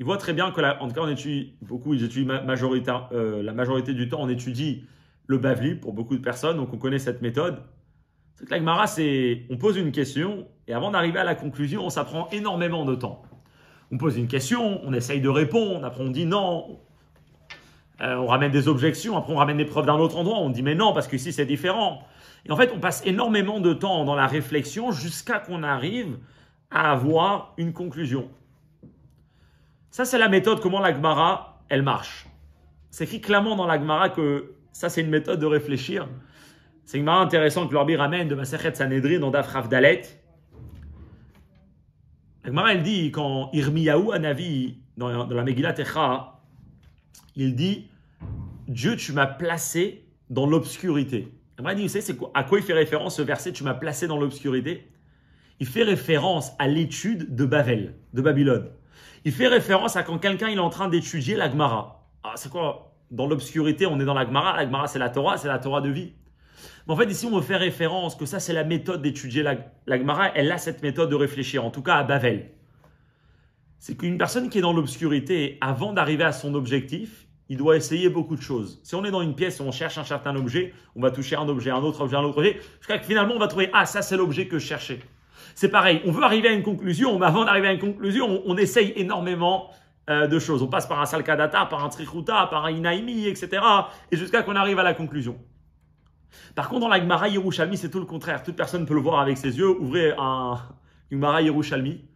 Gemara, il voit très bien que, la, en tout cas, on étudie beaucoup, ils étudient majorité, euh, la majorité du temps, on étudie le Bavli pour beaucoup de personnes, donc on connaît cette méthode. C'est que l'Agmara, c'est on pose une question et avant d'arriver à la conclusion, on s'apprend énormément de temps. On pose une question, on essaye de répondre, après on dit non, euh, on ramène des objections, après on ramène des preuves d'un autre endroit, on dit mais non, parce que ici c'est différent. Et en fait, on passe énormément de temps dans la réflexion jusqu'à qu'on arrive à avoir une conclusion. Ça, c'est la méthode comment la Gemara, elle marche. C'est écrit clairement dans la Gemara que ça, c'est une méthode de réfléchir. C'est une Gemara intéressante que l'Orbi ramène de Masechet Sanhedrin dans Dafraf Dalet. La Gemara, elle dit, quand Irmiyahu Anavi, dans, dans la Megillah Techa, il dit Dieu, tu m'as placé dans l'obscurité. La Gemara dit, vous savez, à quoi il fait référence ce verset Tu m'as placé dans l'obscurité? Il fait référence à l'étude de Babel, de Babylone il fait référence à quand quelqu'un est en train d'étudier la Gemara. Ah, c'est quoi? Dans l'obscurité, on est dans la Gemara. La Gemara, c'est la Torah, c'est la Torah de vie. Mais en fait, ici, on me fait référence que ça, c'est la méthode d'étudier la, la Gemara. Elle a cette méthode de réfléchir, en tout cas à Bavel. C'est qu'une personne qui est dans l'obscurité, avant d'arriver à son objectif, il doit essayer beaucoup de choses. Si on est dans une pièce et on cherche un certain objet, on va toucher un objet, un autre objet, un autre objet, jusqu'à que finalement on va trouver Ah, ça c'est l'objet que je cherchais. C'est pareil, on veut arriver à une conclusion, mais avant d'arriver à une conclusion, on, essaye énormément euh, de choses. On passe par un salkadata, par un trichuta, par un inaimi, etc. Et jusqu'à qu'on arrive à la conclusion. Par contre, dans la Gemara Yerushalmi, c'est tout le contraire. Toute personne peut le voir avec ses yeux. Ouvrez un Gemara Yerushalmi.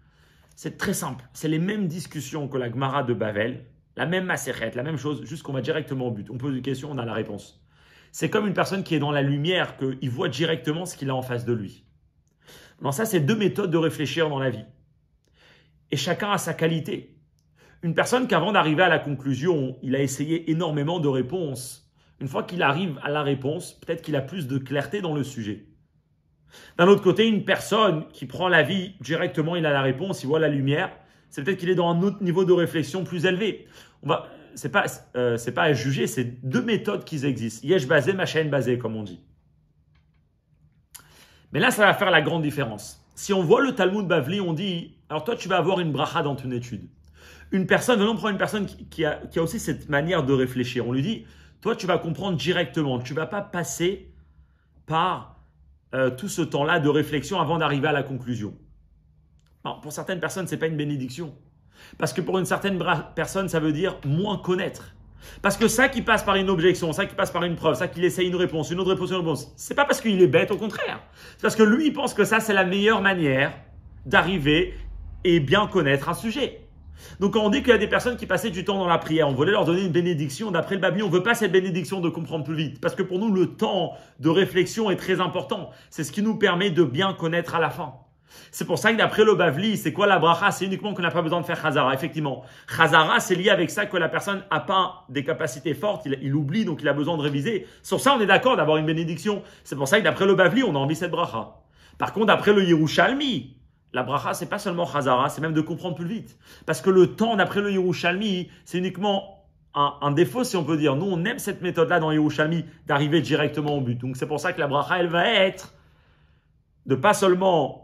C'est très simple. C'est les mêmes discussions que la Gemara de Bavel, la même macérette, la même chose, juste qu'on va directement au but. On pose une question, on a la réponse. C'est comme une personne qui est dans la lumière, qu'il voit directement ce qu'il a en face de lui. Non, ça, c'est deux méthodes de réfléchir dans la vie. Et chacun a sa qualité. Une personne qu'avant d'arriver à la conclusion, il a essayé énormément de réponses. Une fois qu'il arrive à la réponse, peut-être qu'il a plus de clarté dans le sujet. D'un autre côté, une personne qui prend la vie directement, il a la réponse, il voit la lumière, c'est peut-être qu'il est dans un autre niveau de réflexion plus élevé. On va, c'est pas, euh, à juger, c'est deux méthodes qui existent. Yesh basé, ma chaîne basée, comme on dit. Mais là, ça va faire la grande différence. Si on voit le Talmud Bavli, on dit, alors toi, tu vas avoir une bracha dans ton étude. Une personne, venons prendre une personne qui, a, aussi cette manière de réfléchir. On lui dit, toi, tu vas comprendre directement. Tu vas pas passer par euh, tout ce temps-là de réflexion avant d'arriver à la conclusion pour certaines personnes, ce n'est pas une bénédiction. Parce que pour une certaine personne, ça veut dire moins connaître. Parce que ça qui passe par une objection, ça qui passe par une preuve, ça qu'il essaye une réponse, une autre réponse, une réponse, c'est pas parce qu'il est bête, au contraire. C'est parce que lui, il pense que ça, c'est la meilleure manière d'arriver et bien connaître un sujet. Donc quand on dit qu'il y a des personnes qui passaient du temps dans la prière, on voulait leur donner une bénédiction, d'après le Babi, on ne veut pas cette bénédiction de comprendre plus vite. Parce que pour nous, le temps de réflexion est très important. C'est ce qui nous permet de bien connaître à la fin. C'est pour ça que d'après le Bavli, c'est quoi la bracha? C'est uniquement qu'on n'a pas besoin de faire Chazara. Effectivement, Chazara, c'est lié avec ça que la personne n'a pas des capacités fortes, il, oublie, donc il a besoin de réviser. Sur ça, on est d'accord d'avoir une bénédiction. C'est pour ça que d'après le Bavli, on a envie cette bracha. Par contre, d'après le Yerushalmi, la bracha, c'est pas seulement Chazara, c'est même de comprendre plus vite. Parce que le temps, d'après le Yerushalmi, c'est uniquement un, un, défaut, si on peut dire. Nous, on aime cette méthode-là dans Yerushalmi, d'arriver directement au but. Donc, c'est pour ça que la bracha, elle va être de pas seulement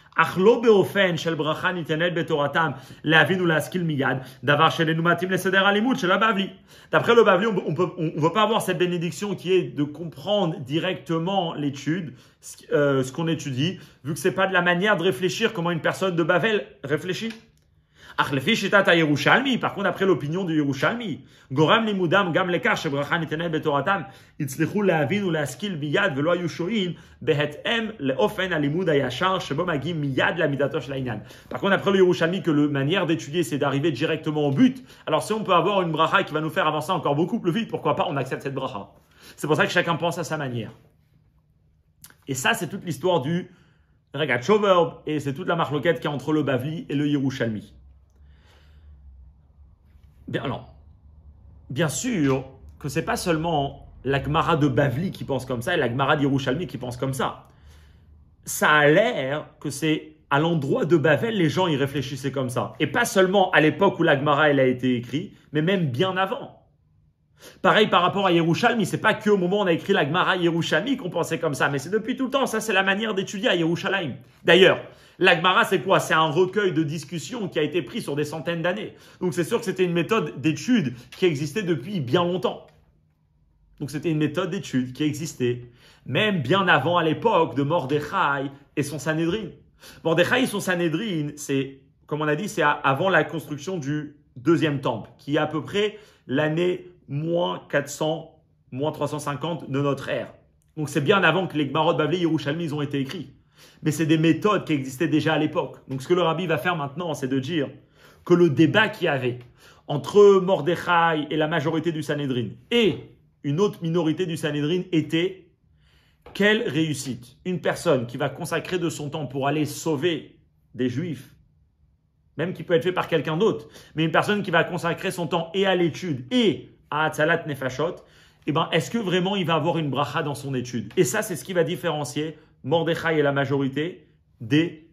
אך לא באופן של ברכה ניתנת בתורתם להבין ולהשכיל מיד, דבר שאיננו מתאים לסדר הלימוד של הבבלי. D'après le Bavli, on ne veut pas avoir cette bénédiction qui est de comprendre directement l'étude, euh, ce qu'on étudie, vu que ce n'est pas de la manière de réfléchir comment une personne de Bavel réfléchit. Par contre, après l'opinion du Yerushalmi, Goram limudam gam lekar shebracha nitenet betoratam, itzlichu להבין ולהשכיל מיד ולא היו שועים בהתאם לאופן הלימוד הישר שבו מגיעים מיד לעמידתו של העניין. Par contre, après le Yerushalmi, que la manière d'étudier, c'est d'arriver directement au but, alors si on peut avoir une bracha qui va nous faire avancer encore beaucoup plus vite, pourquoi pas on accepte cette bracha C'est pour ça que chacun pense à sa manière. Et ça, c'est toute l'histoire du Regat Shoverb, et c'est toute la marloquette qui est entre le Bavli et le Yerushalmi. Bien, alors, bien sûr que c'est pas seulement l'Agmara de Bavli qui pense comme ça et l'Agmara d'Yerushalmi qui pense comme ça. Ça a l'air que c'est à l'endroit de Bavel, les gens y réfléchissaient comme ça. Et pas seulement à l'époque où l'Agmara elle a été écrite, mais même bien avant. Pareil par rapport à Yerushalmi, c'est pas qu'au moment où on a écrit l'Agmara Yerushalmi qu'on pensait comme ça, mais c'est depuis tout le temps. Ça, c'est la manière d'étudier à Yerushalayim. D'ailleurs, L'Agmara, c'est quoi? C'est un recueil de discussions qui a été pris sur des centaines d'années. Donc c'est sûr que c'était une méthode d'étude qui existait depuis bien longtemps. Donc c'était une méthode d'étude qui existait même bien avant à l'époque de Mordechai et son Sanhedrin. Mordechai et son Sanhedrin, c'est, comme on a dit, c'est avant la construction du deuxième temple, qui est à peu près l'année moins 400, moins 350 de notre ère. Donc c'est bien avant que les Gmarot, Bavli et Yerushalmi ont été écrits mais c'est des méthodes qui existaient déjà à l'époque. Donc ce que le rabbi va faire maintenant, c'est de dire que le débat qu'il y avait entre Mordechai et la majorité du Sanhedrin et une autre minorité du Sanhedrin était quelle réussite? Une personne qui va consacrer de son temps pour aller sauver des juifs, même qui peut être fait par quelqu'un d'autre, mais une personne qui va consacrer son temps et à l'étude et à Atzalat Nefashot, eh ben, est-ce que vraiment il va avoir une bracha dans son étude? Et ça, c'est ce qui va différencier Mordechai est la majorité des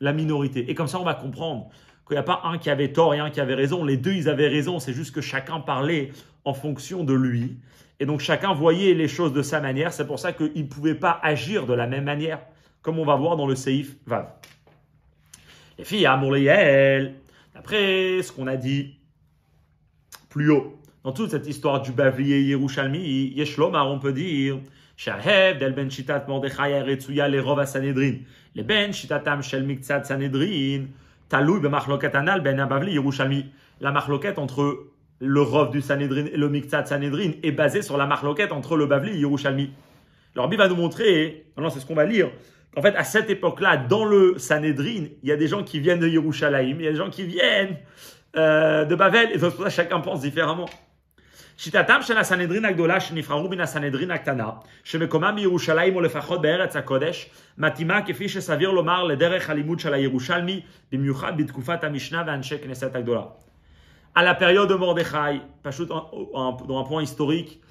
la minorité. Et comme ça, on va comprendre qu'il n'y a pas un qui avait tort et un qui avait raison. Les deux, ils avaient raison. C'est juste que chacun parlait en fonction de lui. Et donc, chacun voyait les choses de sa manière. C'est pour ça qu'il ne pouvait pas agir de la même manière. comme on va voir dans le Seif Vav. Les filles à Mourléel, d'après ce qu'on a dit plus haut, dans toute cette histoire du Bavli Yerushalmi, Yeshlomar, on peut dire, Le Sanedrin, le ben shitatam shel Sanedrin. La machloket entre le rov du Sanedrin et le miktsat Sanedrin est basée sur la machloket entre le Bavli et Yerushalmi. Alors, Rabbi va nous montrer, c'est ce qu'on va lire, qu'en fait, à cette époque-là, dans le Sanhedrin, il y a des gens qui viennent de Yerushalayim, il y a des gens qui viennent euh, de Bavel, et pour ça, chacun pense différemment. שיטתם של הסנהדרין הגדולה שנבחרו מן הסנהדרין הקטנה, שמקומם בירושלים או לפחות בארץ הקודש, מתאימה כפי שסביר לומר לדרך הלימוד של הירושלמי, במיוחד בתקופת המשנה ואנשי כנסת הגדולה. À la période de Mordechai, פשוט dans un point historique,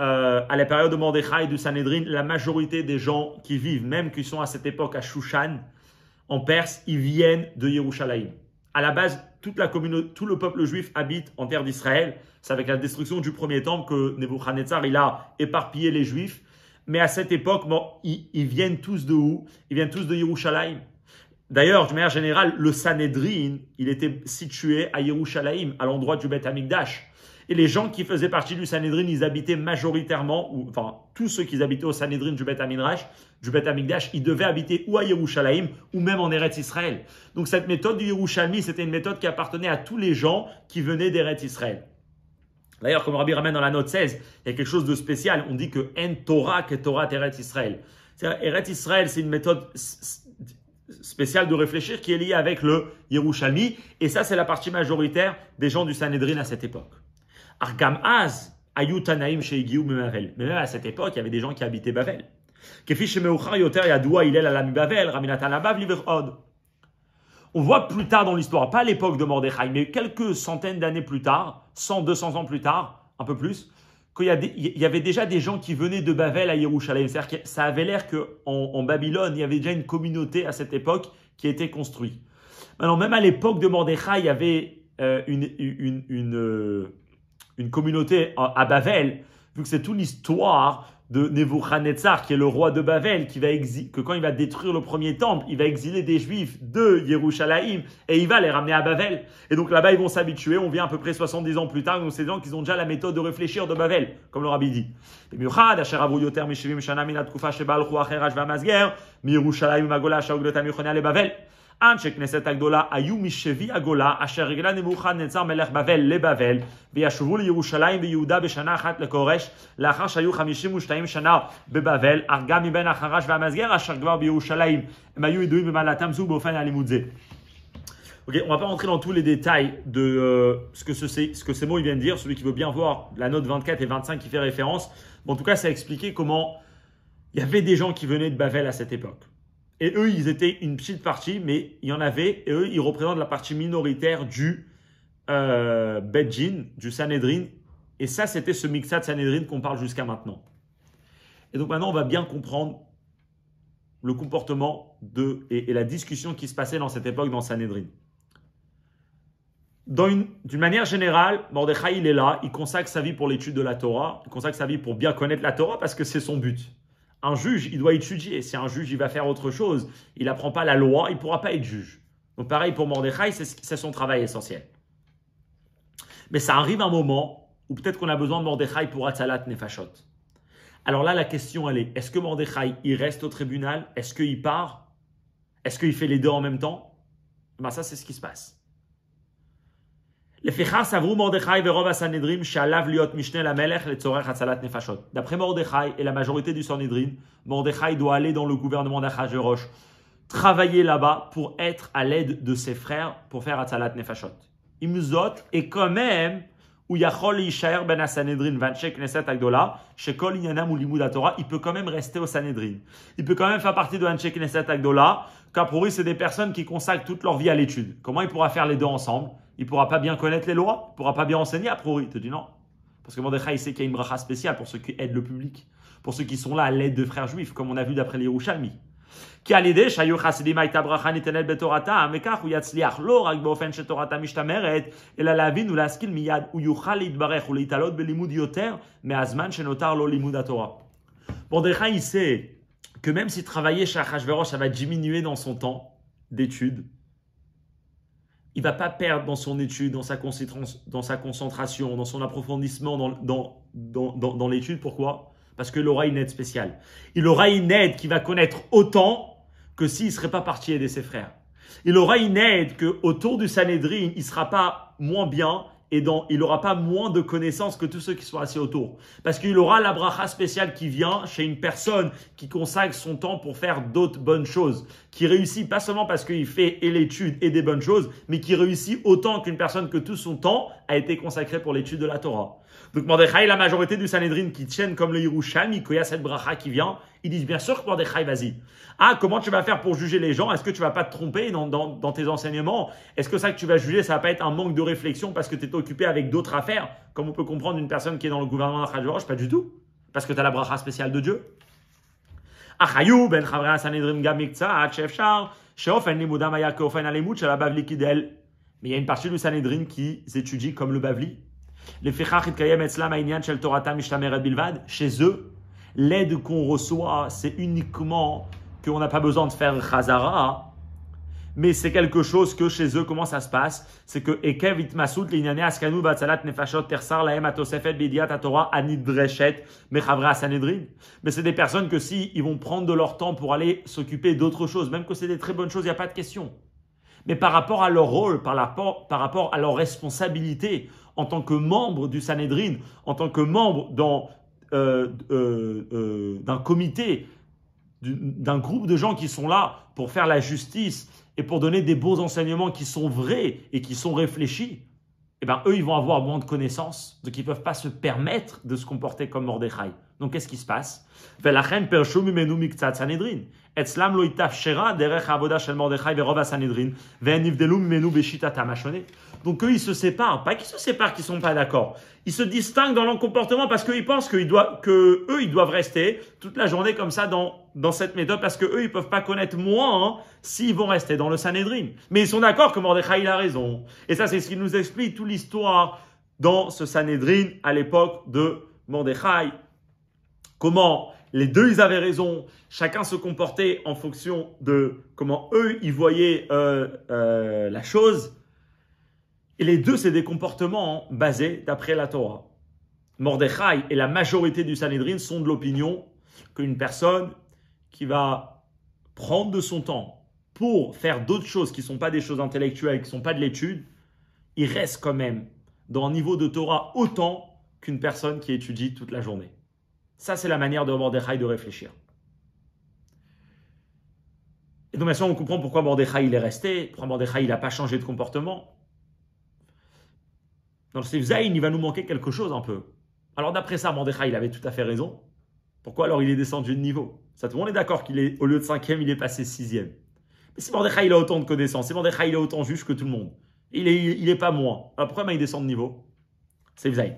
euh, à la période de Mordechai et du Sanhedrin, la majorité des gens qui vivent, même qui sont à cette époque à Shushan, en Perse, ils viennent de Yerushalayim. À la base, toute la tout le peuple juif habite en terre d'Israël. C'est avec la destruction du premier temple que Nebuchadnezzar il a éparpillé les juifs. Mais à cette époque, bon, ils, ils, viennent tous de où? Ils viennent tous de Yerushalayim. D'ailleurs, de manière générale, le Sanhedrin, il était situé à Yerushalayim, à l'endroit du Beth Amikdash. Et les gens qui faisaient partie du Sanhedrin, ils habitaient majoritairement, ou enfin tous ceux qui habitaient au Sanhedrin du Beth Aminrash, du Beth Amikdash, ils devaient habiter ou à Yerushalayim ou même en Eretz Israël. Donc cette méthode du Yerushalmi, c'était une méthode qui appartenait à tous les gens qui venaient d'Eretz Israël. D'ailleurs, comme Rabbi ramène dans la note 16, il y a quelque chose de spécial. On dit que En Torah que Torah Eretz Israël. Eretz Israël, c'est une méthode spéciale de réfléchir qui est liée avec le Yerushalmi. Et ça, c'est la partie majoritaire des gens du Sanhedrin à cette époque. Argam Az, Ayutanaim Sheigiu Bavel. Mais même à cette époque, il y avait des gens qui habitaient Bavel. On voit plus tard dans l'histoire, pas à l'époque de Mordechai, mais quelques centaines d'années plus tard, 100, 200 ans plus tard, un peu plus, qu'il y, avait déjà des gens qui venaient de Bavel à Yerushalayim. C'est-à-dire que ça avait l'air qu'en en, Babylone, il y avait déjà une communauté à cette époque qui était construite. Maintenant, même à l'époque de Mordechai, il y avait euh, une, euh, une communauté à Bavel, vu que c'est toute l'histoire de Nebuchadnezzar, qui est le roi de Bavel, qui va que quand il va détruire le premier temple, il va exiler des juifs de Yerushalayim et il va les ramener à Bavel. Et donc là-bas, ils vont s'habituer. On vient à peu près 70 ans plus tard, donc c'est des gens qui ont déjà la méthode de réfléchir de Bavel, comme le rabbi dit. עד שכנסת הגדולה היו משבי הגולה, אשר רגלה נבוכדנצר מלך בבל לבבל, וישובו לירושלים ויהודה בשנה אחת לכורש, לאחר שהיו 52 שנה בבבל, אך גם מבין החרש והמסגר אשר כבר בירושלים, הם היו ידועים במעלתם זו באופן הלימוד זה. Ok, on va pas rentrer dans tous les détails de euh, ce, que ce, ce, que ces mots ils viennent dire. Celui qui veut bien voir la note 24 et 25 qui fait référence. Bon, en tout cas, ça a expliqué comment il y avait des gens qui venaient de Bavel à cette époque. Et eux, ils étaient une petite partie, mais il y en avait. Et eux, ils représentent la partie minoritaire du euh, Bedjin, du Sanhedrin. Et ça, c'était ce mixat Sanhedrin qu'on parle jusqu'à maintenant. Et donc maintenant, on va bien comprendre le comportement de, et, la discussion qui se passait dans cette époque dans Sanhedrin. D'une manière générale, Mordechai, il est là, il consacre sa vie pour l'étude de la Torah, il consacre sa vie pour bien connaître la Torah parce que c'est son but. Un juge, il doit étudier. Si un juge, il va faire autre chose, il n'apprend pas la loi, il ne pourra pas être juge. Donc pareil pour Mordechai, c'est son travail essentiel. Mais ça arrive un moment où peut-être qu'on a besoin de Mordechai pour Atzalat Nefashot. Alors là, la question, elle est, est-ce que Mordechai, il reste au tribunal? Est-ce qu'il part? Est-ce qu'il fait les deux en même temps? Ben Ça, c'est ce qui se passe. D'après Mordechai et la majorité du Sanhedrin, Mordechai doit aller dans le gouvernement d'Achashverosh, travailler là-bas pour être à l'aide de ses frères pour faire Atzalat Nefashot. Imzot est quand même où Yachol Ishaer ben Sanhedrin Vanchek Knesset Agdola, Shekol Inyanam ou Limud Torah, il peut quand même rester au Sanhedrin. Il peut quand même faire partie de Vanchek Knesset Agdola, car pour c'est des personnes qui consacrent toute leur vie à l'étude. Comment il pourra faire les deux ensemble? il pourra pas bien connaître les lois, il pourra pas bien enseigner à priori. Il te dit non. Parce que Mordechai, il sait qu'il y a une bracha spéciale pour ceux qui aident le public, pour ceux qui sont là à l'aide de frères juifs, comme on a vu d'après les Yerushalmi. Qui a il sait que même si travailler chez Achashverosh, ça va diminuer dans son temps d'études, il va pas perdre dans son étude, dans sa, dans sa concentration, dans son approfondissement dans, dans, dans, l'étude. Pourquoi? Parce qu'il aura une aide spéciale. Il aura une aide qui va connaître autant que s'il ne serait pas parti aider ses frères. Il aura une aide que autour du Sanhedrin, il ne sera pas moins bien et il n'aura pas moins de connaissances que tous ceux qui sont assis autour. Parce qu'il aura la bracha spéciale qui vient chez une personne qui consacre son temps pour faire d'autres bonnes choses, qui réussit pas seulement parce qu'il fait et l'étude et des bonnes choses, mais qui réussit autant qu'une personne que tout son temps a été consacré pour l'étude de la Torah. Donc Mordechai, la majorité du Sanhedrin qui tiennent comme le Yerushalmi, il y a cette bracha qui vient, ils disent bien sûr que Mordechai, vas-y. Ah, comment tu vas faire pour juger les gens? Est-ce que tu vas pas te tromper dans, dans, tes enseignements? Est-ce que ça que tu vas juger, ça va pas être un manque de réflexion parce que tu es occupé avec d'autres affaires? Comme on peut comprendre une personne qui est dans le gouvernement d'Achadjorosh Pas du tout. Parce que tu as la bracha spéciale de Dieu. Achayou ben Sanhedrin gamikza, limudam alemut, bavli kidel. Mais il y a une partie du Sanhedrin qui étudie comme le Bavli. Chez eux, l'aide qu'on reçoit, c'est uniquement qu'on n'a pas besoin de faire chazara, mais c'est quelque chose que chez eux, comment ça se passe? C'est que Ekev itmasut askanu nefashot tersar atosefet bidiat atora mechavra sanedrin. Mais c'est des personnes que si ils vont prendre de leur temps pour aller s'occuper d'autres choses, même que c'est des très bonnes choses, il n'y a pas de question. Mais par rapport à leur rôle, par rapport, par rapport à leur responsabilité, en tant que membre du Sanhedrin, en tant que membre euh, euh, euh, d'un comité, d'un groupe de gens qui sont là pour faire la justice et pour donner des bons enseignements qui sont vrais et qui sont réfléchis, eh ben, eux, ils vont avoir moins de connaissances, donc ils ne peuvent pas se permettre de se comporter comme Mordechai. Donc, qu'est-ce qui se passe? Donc eux, ils se séparent. Pas qu'ils se séparent, qu'ils sont pas d'accord. Ils se distinguent dans leur comportement parce qu'ils pensent qu'ils doivent, que eux, ils doivent rester toute la journée comme ça dans, dans cette méthode parce que eux, ils peuvent pas connaître moins hein, s'ils vont rester dans le Sanhedrin. Mais ils sont d'accord que Mordechai, il a raison. Et ça, c'est ce qui nous explique toute l'histoire dans ce Sanhedrin à l'époque de Mordechai. Comment les deux, ils avaient raison. Chacun se comportait en fonction de comment eux, ils voyaient euh, euh, la chose. Et les deux, c'est des comportements basés d'après la Torah. Mordechai et la majorité du Sanhedrin sont de l'opinion qu'une personne qui va prendre de son temps pour faire d'autres choses qui ne sont pas des choses intellectuelles, qui ne sont pas de l'étude, il reste quand même dans un niveau de Torah autant qu'une personne qui étudie toute la journée. Ça, c'est la manière de Mordechai de réfléchir. Et donc maintenant, on comprend pourquoi Mordechai il est resté, pourquoi Mordechai il n'a pas changé de comportement. Dans le Zayn, il va nous manquer quelque chose un peu. Alors d'après ça, Mordechai il avait tout à fait raison. Pourquoi alors il est descendu de niveau? Ça, tout le monde est d'accord qu'il est, au lieu de cinquième, il est passé sixième. Mais si Mordechai il a autant de connaissances, si Mordechai il est autant juge que tout le monde, il n'est est pas moins. Alors pourquoi il descend de niveau? C'est Zayn.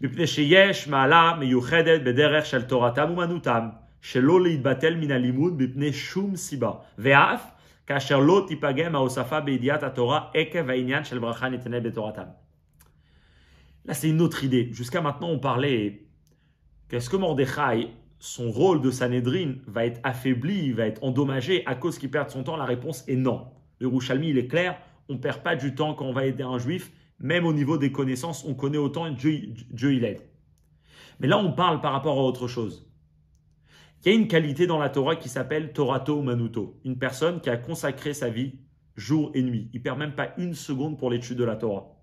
מפני שיש מעלה מיוחדת בדרך של תורתם אומנותם, שלא להתבטל מן הלימוד מפני שום סיבה, ואף כאשר לא תיפגם ההוספה בידיעת התורה עקב העניין של ברכה ניתנת בתורתם. Là, c'est une autre idée. Jusqu'à maintenant, on parlait qu'est-ce que Mordechai, son rôle de Sanhedrin, va être affaibli, va être endommagé à cause qu'il perd son temps La réponse est non. Le Rouchalmi, il est clair, on ne perd pas du temps quand on va aider un juif, même au niveau des connaissances, on connaît autant Dieu, Dieu il aide. Mais là, on parle par rapport à autre chose. Il y a une qualité dans la Torah qui s'appelle Torato Manuto. Une personne qui a consacré sa vie jour et nuit. Il ne perd même pas une seconde pour l'étude de la Torah.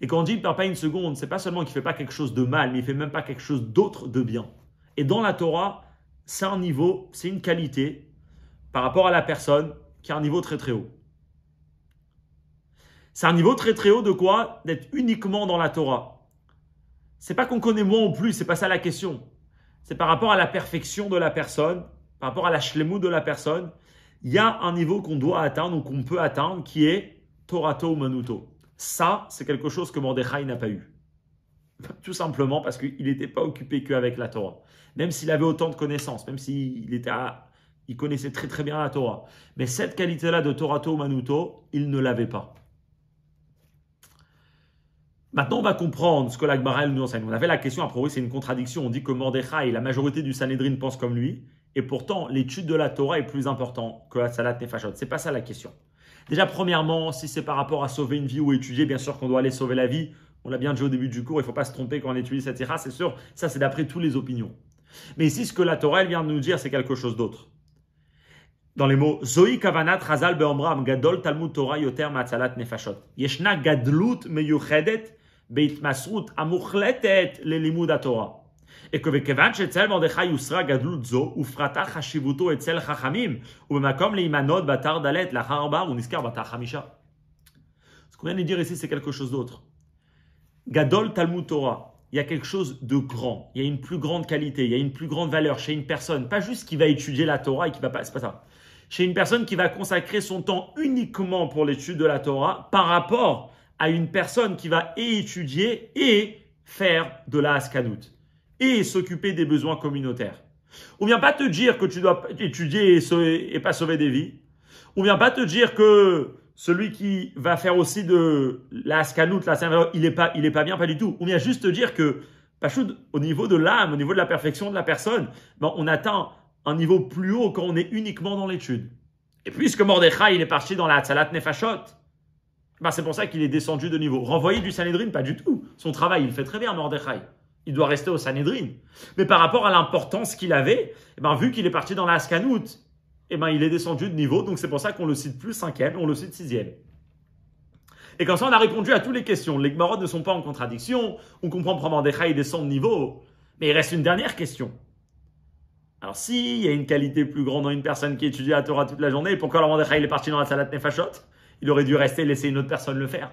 Et quand on dit qu'il ne perd pas une seconde, c'est pas seulement qu'il ne fait pas quelque chose de mal, mais il ne fait même pas quelque chose d'autre de bien. Et dans la Torah, c'est un niveau, c'est une qualité par rapport à la personne qui a un niveau très très haut. C'est un niveau très très haut de quoi D'être uniquement dans la Torah. C'est pas qu'on connaît moins ou plus, c'est pas ça la question. C'est par rapport à la perfection de la personne par rapport à la shlemut de la personne, il y a un niveau qu'on doit atteindre ou qu'on peut atteindre qui est Torato Manuto. Ça, c'est quelque chose que Mordechai n'a pas eu. *laughs* Tout simplement parce qu'il n'était pas occupé qu'avec la Torah. Même s'il avait autant de connaissances, même s'il était il connaissait très très bien la Torah. Mais cette qualité-là de Torato Manuto, il ne l'avait pas. Maintenant, on va comprendre ce que l'Agmara nous enseigne. On avait la question, à propos, c'est une contradiction. On dit que Mordechai, la majorité du Sanhedrin pense comme lui, et pourtant, l'étude de la Torah est plus importante que la Salat Nefashot. C'est pas ça la question. Déjà, premièrement, si c'est par rapport à sauver une vie ou étudier, bien sûr qu'on doit aller sauver la vie. On l'a bien dit au début du cours, il ne faut pas se tromper quand on étudie cette ira, c'est sûr. Ça, c'est d'après toutes les opinions. Mais ici, ce que la Torah elle vient de nous dire, c'est quelque chose d'autre. Dans les mots, Zoï kavanat razal beomram gadol talmud Torah yoter matzalat nefashot. Yeshna gadlut meyuchedet beitmasrut amuchletet le Torah. Et que וכיוון שאצל מרדכי יוסרה גדלות זו, ופרטה חשיבותו אצל חכמים, ובמקום להימנות בתר דלת לאחר ארבעה, הוא נזכר בתר חמישה. Ce qu'on vient de dire ici, c'est quelque chose d'autre. Gadol Talmud Torah, il y a quelque chose de grand, il y a une plus grande qualité, il y a une plus grande valeur chez une personne, pas juste qui va étudier la Torah et qui va pas, c'est pas ça. Chez une personne qui va consacrer son temps uniquement pour l'étude de la Torah par rapport à une personne qui va étudier et faire de la Haskanout et s'occuper des besoins communautaires. On vient pas te dire que tu dois étudier et, pas sauver des vies. On vient pas te dire que celui qui va faire aussi de la scanout, la il est pas, il est pas bien, pas du tout. On vient juste te dire que, au niveau de l'âme, au niveau de la perfection de la personne, ben, on atteint un niveau plus haut quand on est uniquement dans l'étude. Et puisque Mordechai, il est parti dans la Tzalat Nefashot, ben c'est pour ça qu'il est descendu de niveau. Renvoyé du Sanhedrin, pas du tout. Son travail, il fait très bien, Mordechai il doit rester au Sanhedrin. Mais par rapport à l'importance qu'il avait, eh ben, vu qu'il est parti dans la Haskanout, eh ben, il est descendu de niveau. Donc c'est pour ça qu'on le cite plus cinquième, on le cite sixième. Et comme ça, on a répondu à toutes les questions. Les Gmarot ne sont pas en contradiction. On comprend que Mordechai descend de niveau. Mais il reste une dernière question. Alors, s'il y a une qualité plus grande dans une personne qui étudie la Torah toute la journée, pourquoi alors Mordechai est parti dans la Salat Nefashot? Il aurait dû rester et laisser une autre personne le faire.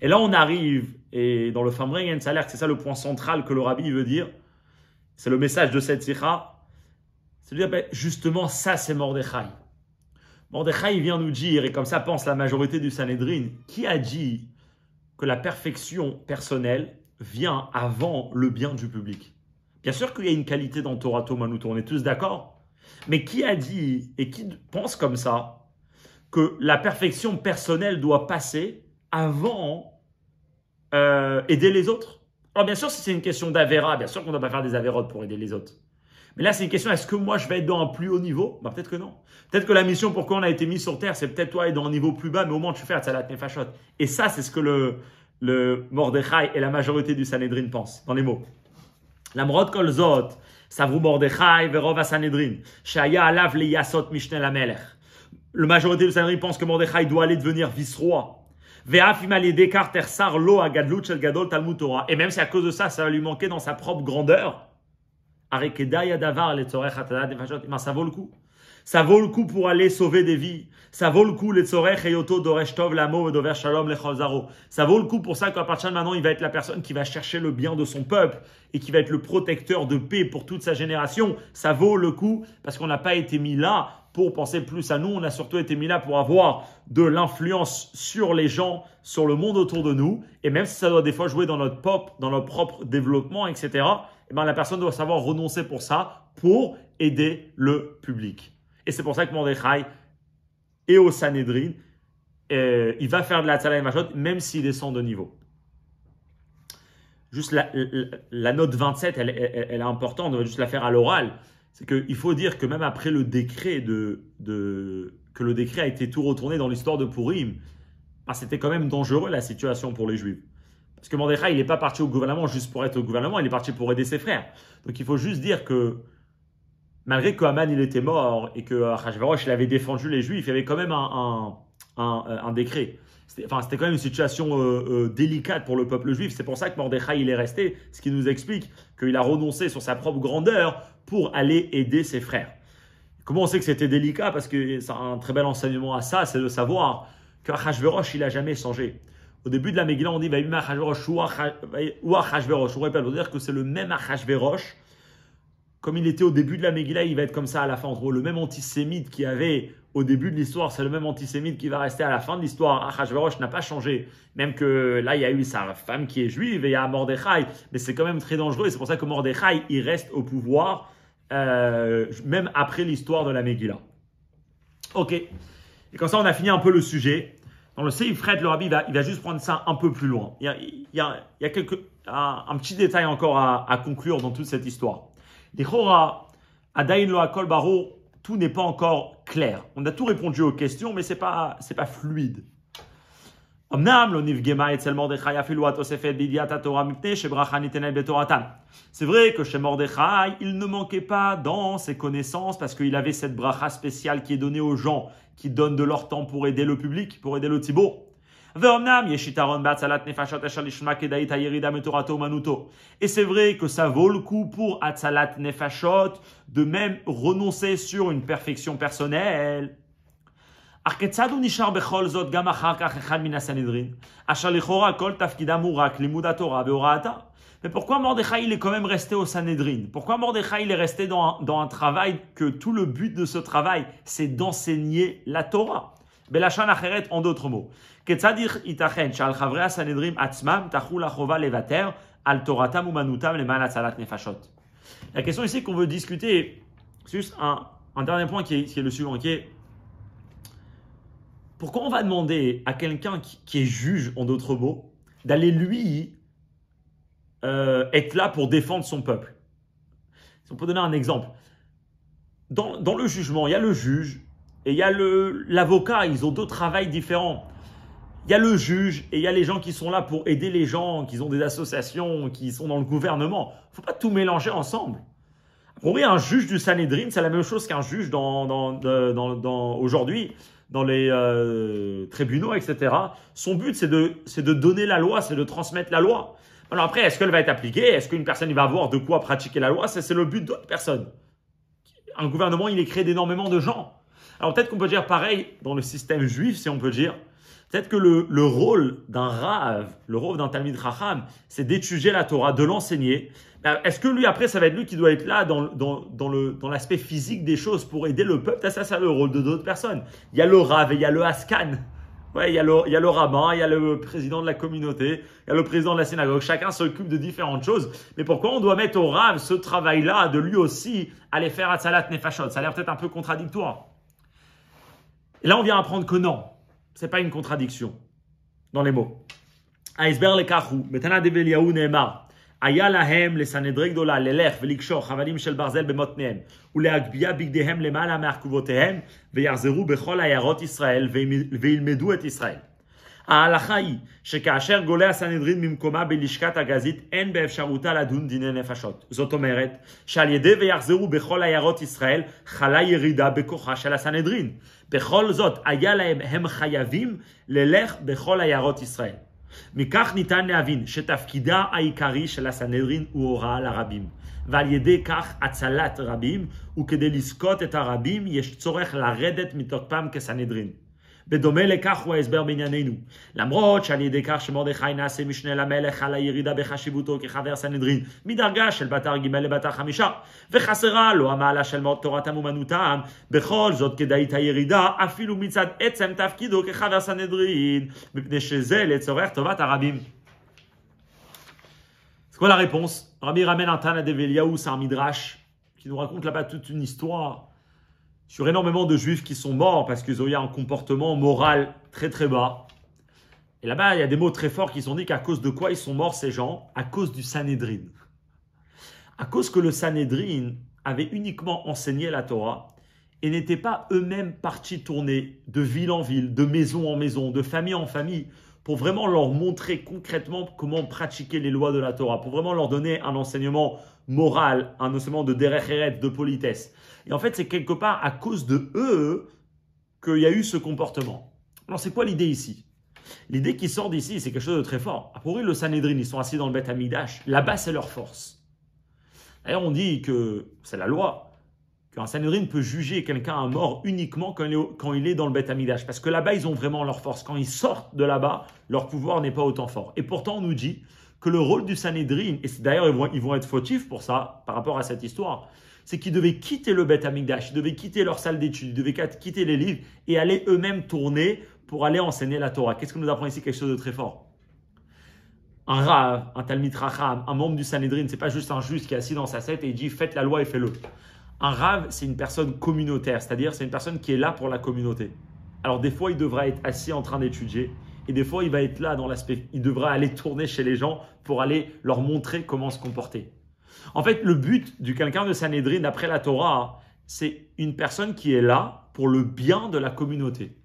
Et là, on arrive, et dans le Famringen, ça a l'air que c'est ça le point central que le rabbi veut dire. C'est le message de cette sikha. C'est de dire, ben, justement, ça, c'est Mordechai. Mordechai vient nous dire, et comme ça pense la majorité du Sanhedrin, qui a dit que la perfection personnelle vient avant le bien du public? Bien sûr qu'il y a une qualité dans Torah Manouto, on est tous d'accord. Mais qui a dit, et qui pense comme ça, que la perfection personnelle doit passer avant euh, aider les autres Alors bien sûr, si c'est une question d'avéra, bien sûr qu'on ne doit pas faire des avérotes pour aider les autres. Mais là, c'est une question, est-ce que moi je vais être dans un plus haut niveau? Bah, Peut-être que non. Peut-être que la mission pourquoi on a été mis sur Terre, c'est peut-être toi être dans un niveau plus bas, mais au moins tu fais la Tzalat Nefashot. Et ça, c'est ce que le, le Mordechai et la majorité du Sanhedrin pensent, dans les mots. La Mrod Kolzot, Savru Mordechai, Verova Sanhedrin, Shaya Alav Liyasot Mishneh la Melech. Le majorité du Sanhedrin pense que Mordechai doit aller devenir vice-roi. Et même si à cause de ça, ça va lui manquer dans sa propre grandeur, ça vaut le coup. Ça vaut le coup pour aller sauver des vies. Ça vaut le coup, les shalom Ça vaut le coup pour ça qu'à partir de maintenant, il va être la personne qui va chercher le bien de son peuple et qui va être le protecteur de paix pour toute sa génération. Ça vaut le coup parce qu'on n'a pas été mis là pour penser plus à nous, on a surtout été mis là pour avoir de l'influence sur les gens, sur le monde autour de nous, et même si ça doit des fois jouer dans notre pop, dans notre propre développement, etc., eh ben, la personne doit savoir renoncer pour ça, pour aider le public. Et c'est pour ça que Mordechai est au Sanhedrin, euh, il va faire de la Tzala Machot, même s'il descend de niveau. Juste la, note 27, elle, elle, est importante, on va juste la faire à l'oral c'est qu'il faut dire que même après le décret de, que le décret a été tout retourné dans l'histoire de Purim, bah, c'était quand même dangereux la situation pour les Juifs. Parce que Mordechai, il n'est pas parti au gouvernement juste pour être au gouvernement, il est parti pour aider ses frères. Donc il faut juste dire que malgré que Haman il était mort et que Hachverosh il avait défendu les Juifs, il y avait quand même un, un, décret. C'était, quand même une situation euh, euh, délicate pour le peuple juif. C'est pour ça que Mordechai il est resté, ce qui nous explique qu'il a renoncé sur sa propre grandeur pour aller aider ses frères. Comment on sait que c'était délicat? Parce que c'est un très bel enseignement à ça, c'est de savoir que Achashverosh, il n'a jamais changé. Au début de la Megillah, on dit Achashverosh ou Achashverosh. On répète, on dire que c'est le même Achashverosh comme il était au début de la Megillah, il va être comme ça à la fin. En gros, le même antisémite qui avait au début de l'histoire, c'est le même antisémite qui va rester à la fin de l'histoire. Achashverosh n'a pas changé. Même que là, il y a eu sa femme qui est juive et il y a Mordechai. Mais c'est quand même très dangereux et c'est pour ça que Mordechai, il reste au pouvoir euh, même après l'histoire de la Megillah. Ok. Et comme ça, on a fini un peu le sujet. Dans le Seif Fred, le rabbi, il va, il va, juste prendre ça un peu plus loin. Il y a, il y a, quelques, un, petit détail encore à, conclure dans toute cette histoire. Tout n'est pas encore clair. On a tout répondu aux questions, mais c'est pas, c'est pas fluide. C'est vrai que chez Mordechai, il ne manquait pas dans ses connaissances parce qu'il avait cette bracha spéciale qui est donnée aux gens qui donnent de leur temps pour aider le public, pour aider le Thibaut. Et c'est vrai que ça vaut le coup pour Atzalat Nefashot de même renoncer sur une perfection personnelle. Mais pourquoi Mordechai il est quand même resté au Sanhedrin? Pourquoi Mordechai il est resté dans un, dans un travail que tout le but de ce travail c'est d'enseigner la Torah? Belachan acheret en d'autres mots. Ketzadir itachen shal chavrea Sanhedrin atzmam tachul achova levater al toratam umanutam leman nefashot. La question ici qu'on veut discuter, c'est juste un, un dernier point qui est, qui est le suivant, qui est pourquoi on va demander à quelqu'un qui, est juge, en d'autres mots, d'aller lui euh, être là pour défendre son peuple? Si on peut donner un exemple. Dans, dans le jugement, il y a le juge et il y a l'avocat, ils ont deux travails différents. Il y a le juge et il y a les gens qui sont là pour aider les gens, qui ont des associations, qui sont dans le gouvernement. Il ne faut pas tout mélanger ensemble. Pour un juge du Sanhedrin, c'est la même chose qu'un juge aujourd'hui dans les euh, tribunaux, etc. Son but, c'est de, de donner la loi, c'est de transmettre la loi. Alors après, est-ce qu'elle va être appliquée? Est-ce qu'une personne va avoir de quoi pratiquer la loi? C'est le but d'autres personnes. Un gouvernement, il est créé d'énormément de gens. Alors peut-être qu'on peut dire pareil dans le système juif, si on peut dire. Peut-être que le, le rôle d'un rave, le rôle d'un Talmid Raham, c'est d'étudier la Torah, de l'enseigner. Est-ce que lui, après, ça va être lui qui doit être là dans, dans, dans l'aspect physique des choses pour aider le peuple? Ça, c'est le rôle de d'autres personnes. Il y a le rave et il y a le haskan. Ouais, il y, a le, il y a le rabbin, il y a le président de la communauté, il y a le président de la synagogue. Chacun s'occupe de différentes choses. Mais pourquoi on doit mettre au rave ce travail-là de lui aussi aller faire Atzalat Nefashot? Ça a l'air peut-être un peu contradictoire. Et là, on vient apprendre que non c'est pas une contradiction dans les mots. Aïsber le kachou, metana de Beliaou neemar. היה להם לסנהדרי גדולה ללך ולקשור חבלים של ברזל במותניהם ולהגביה בגדיהם למעלה מעקבותיהם ויחזרו בכל עיירות ישראל וילמדו את ישראל. ההלכה היא שכאשר גולה הסנהדרין ממקומה בלשכת הגזית אין באפשרותה לדון דיני נפשות. זאת אומרת שעל ידי ויחזרו בכל עיירות ישראל חלה ירידה בכוחה של הסנהדרין. בכל זאת היה להם, הם חייבים ללך בכל עיירות ישראל. מכך ניתן להבין שתפקידה העיקרי של הסנהדרין הוא הוראה לרבים. ועל ידי כך הצלת רבים, וכדי לזכות את הרבים יש צורך לרדת מתוקפם כסנהדרין. בדומה לכך הוא ההסבר בענייננו. למרות שעל ידי כך שמרדכי נעשה משנה למלך על הירידה בחשיבותו כחבר סנהדרין מדרגה של בתר ג' לבתר חמישה, וחסרה לו המעלה של תורתם אומנותם, בכל זאת כדאית הירידה אפילו מצד עצם תפקידו כחבר סנהדרין, מפני שזה לצורך טובת הרבים. C'est quoi la réponse Rabbi ramène un Tana de Veliaou, c'est un midrash qui nous raconte là-bas toute une histoire sur énormément de juifs qui sont morts parce qu'ils ont eu un comportement moral très très bas. Et là-bas, il y a des mots très forts qui sont dit qu'à cause de quoi ils sont morts ces gens? À cause du Sanhedrin. À cause que le Sanhedrin avait uniquement enseigné la Torah et n'était pas eux-mêmes partis tourner de ville en ville, de maison en maison, de famille en famille, pour vraiment leur montrer concrètement comment pratiquer les lois de la Torah, pour vraiment leur donner un enseignement moral, un enseignement de derecheret, de politesse. Et en fait, c'est quelque part à cause de eux qu'il y a eu ce comportement. Alors, c'est quoi l'idée ici? L'idée qui sort d'ici, c'est quelque chose de très fort. Pour eux, le Sanhedrin, ils sont assis dans le Beth Amidash. Là-bas, c'est leur force. D'ailleurs, on dit que c'est la loi, qu'un Sanhedrin peut juger quelqu'un à mort uniquement quand il est dans le Beth Amidash. Parce que là-bas, ils ont vraiment leur force. Quand ils sortent de là-bas, leur pouvoir n'est pas autant fort. Et pourtant, on nous dit que le rôle du Sanhedrin, et d'ailleurs, ils vont être fautifs pour ça, par rapport à cette histoire, c'est qu'ils devaient quitter le Beth Amikdash, ils devaient quitter leur salle d'études, ils devaient quitter les livres et aller eux-mêmes tourner pour aller enseigner la Torah. Qu'est-ce que nous apprend ici Quelque chose de très fort? Un Rav, un Talmid Racham, un membre du Sanhedrin, c'est pas juste un juge qui est assis dans sa tête et il dit faites la loi et faites-le. Un Rav, c'est une personne communautaire, c'est-à-dire c'est une personne qui est là pour la communauté. Alors des fois, il devra être assis en train d'étudier, et des fois, il va être là dans l'aspect, il devra aller tourner chez les gens pour aller leur montrer comment se comporter. En fait, le but du quelqu'un de Sanhedrin, d'après la Torah, c'est une personne qui est là pour le bien de la communauté.